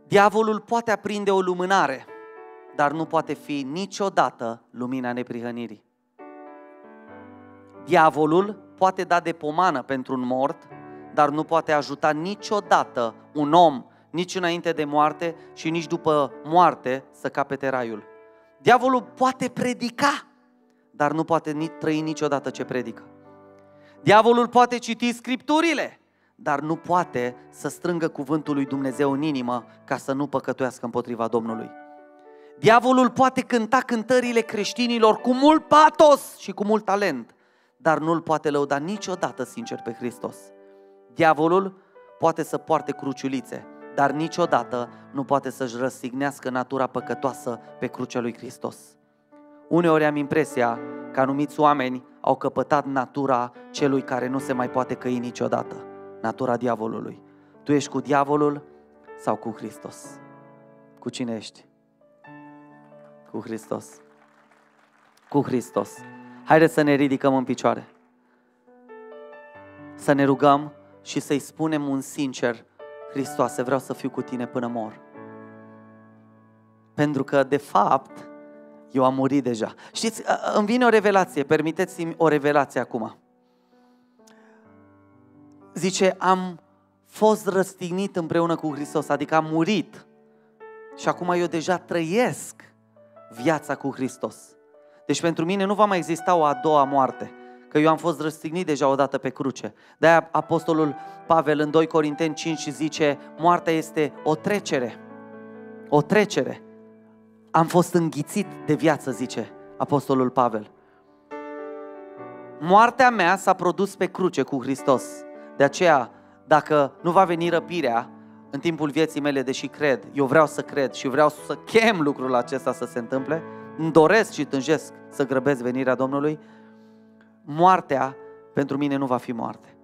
Diavolul poate aprinde o lumânare, dar nu poate fi niciodată lumina neprihănirii. Diavolul poate da de pomană pentru un mort, dar nu poate ajuta niciodată un om, nici înainte de moarte și nici după moarte, să capete raiul. Diavolul poate predica, dar nu poate trăi niciodată ce predică. Diavolul poate citi scripturile, dar nu poate să strângă cuvântul lui Dumnezeu în inimă ca să nu păcătuiască împotriva Domnului. Diavolul poate cânta cântările creștinilor cu mult patos și cu mult talent, dar nu îl poate lăuda niciodată sincer pe Hristos. Diavolul poate să poarte cruciulițe, dar niciodată nu poate să-și răsignească natura păcătoasă pe crucea lui Hristos. Uneori am impresia că anumiți oameni au căpătat natura celui care nu se mai poate căi niciodată, natura diavolului. Tu ești cu diavolul sau cu Hristos? Cu cine ești? Cu Hristos. Cu Hristos. Haideți să ne ridicăm în picioare. Să ne rugăm și să-i spunem un sincer, Hristoase, vreau să fiu cu tine până mor. Pentru că, de fapt, eu am murit deja. Știți, îmi vine o revelație, permiteți-mi o revelație acum. Zice, am fost răstignit împreună cu Hristos, adică am murit. Și acum eu deja trăiesc viața cu Hristos. Deci pentru mine nu va mai exista o a doua moarte, că eu am fost răstignit deja odată pe cruce. De-aia Apostolul Pavel în 2 Corinteni 5 zice, moartea este o trecere. O trecere. Am fost înghițit de viață, zice Apostolul Pavel. Moartea mea s-a produs pe cruce cu Hristos. De aceea, dacă nu va veni răpirea în timpul vieții mele, deși cred, eu vreau să cred și vreau să chem lucrul acesta să se întâmple, îmi doresc și tânjesc să grăbesc venirea Domnului, moartea pentru mine nu va fi moarte.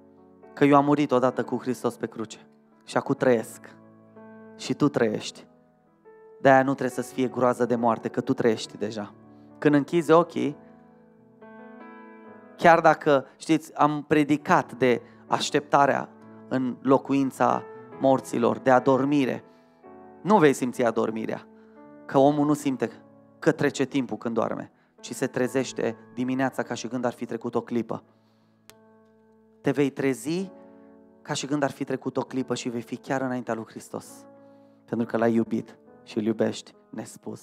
Că eu am murit odată cu Hristos pe cruce și acum trăiesc. Și tu trăiești. De-aia nu trebuie să-ți fie groază de moarte, că tu trăiești deja. Când închizi ochii, chiar dacă, știți, am predicat de așteptarea în locuința morților, de adormire, nu vei simți adormirea, că omul nu simte că trece timpul când doarme, ci se trezește dimineața ca și când ar fi trecut o clipă. Te vei trezi ca și când ar fi trecut o clipă și vei fi chiar înaintea lui Hristos, pentru că l-ai iubit și îl iubești nespus.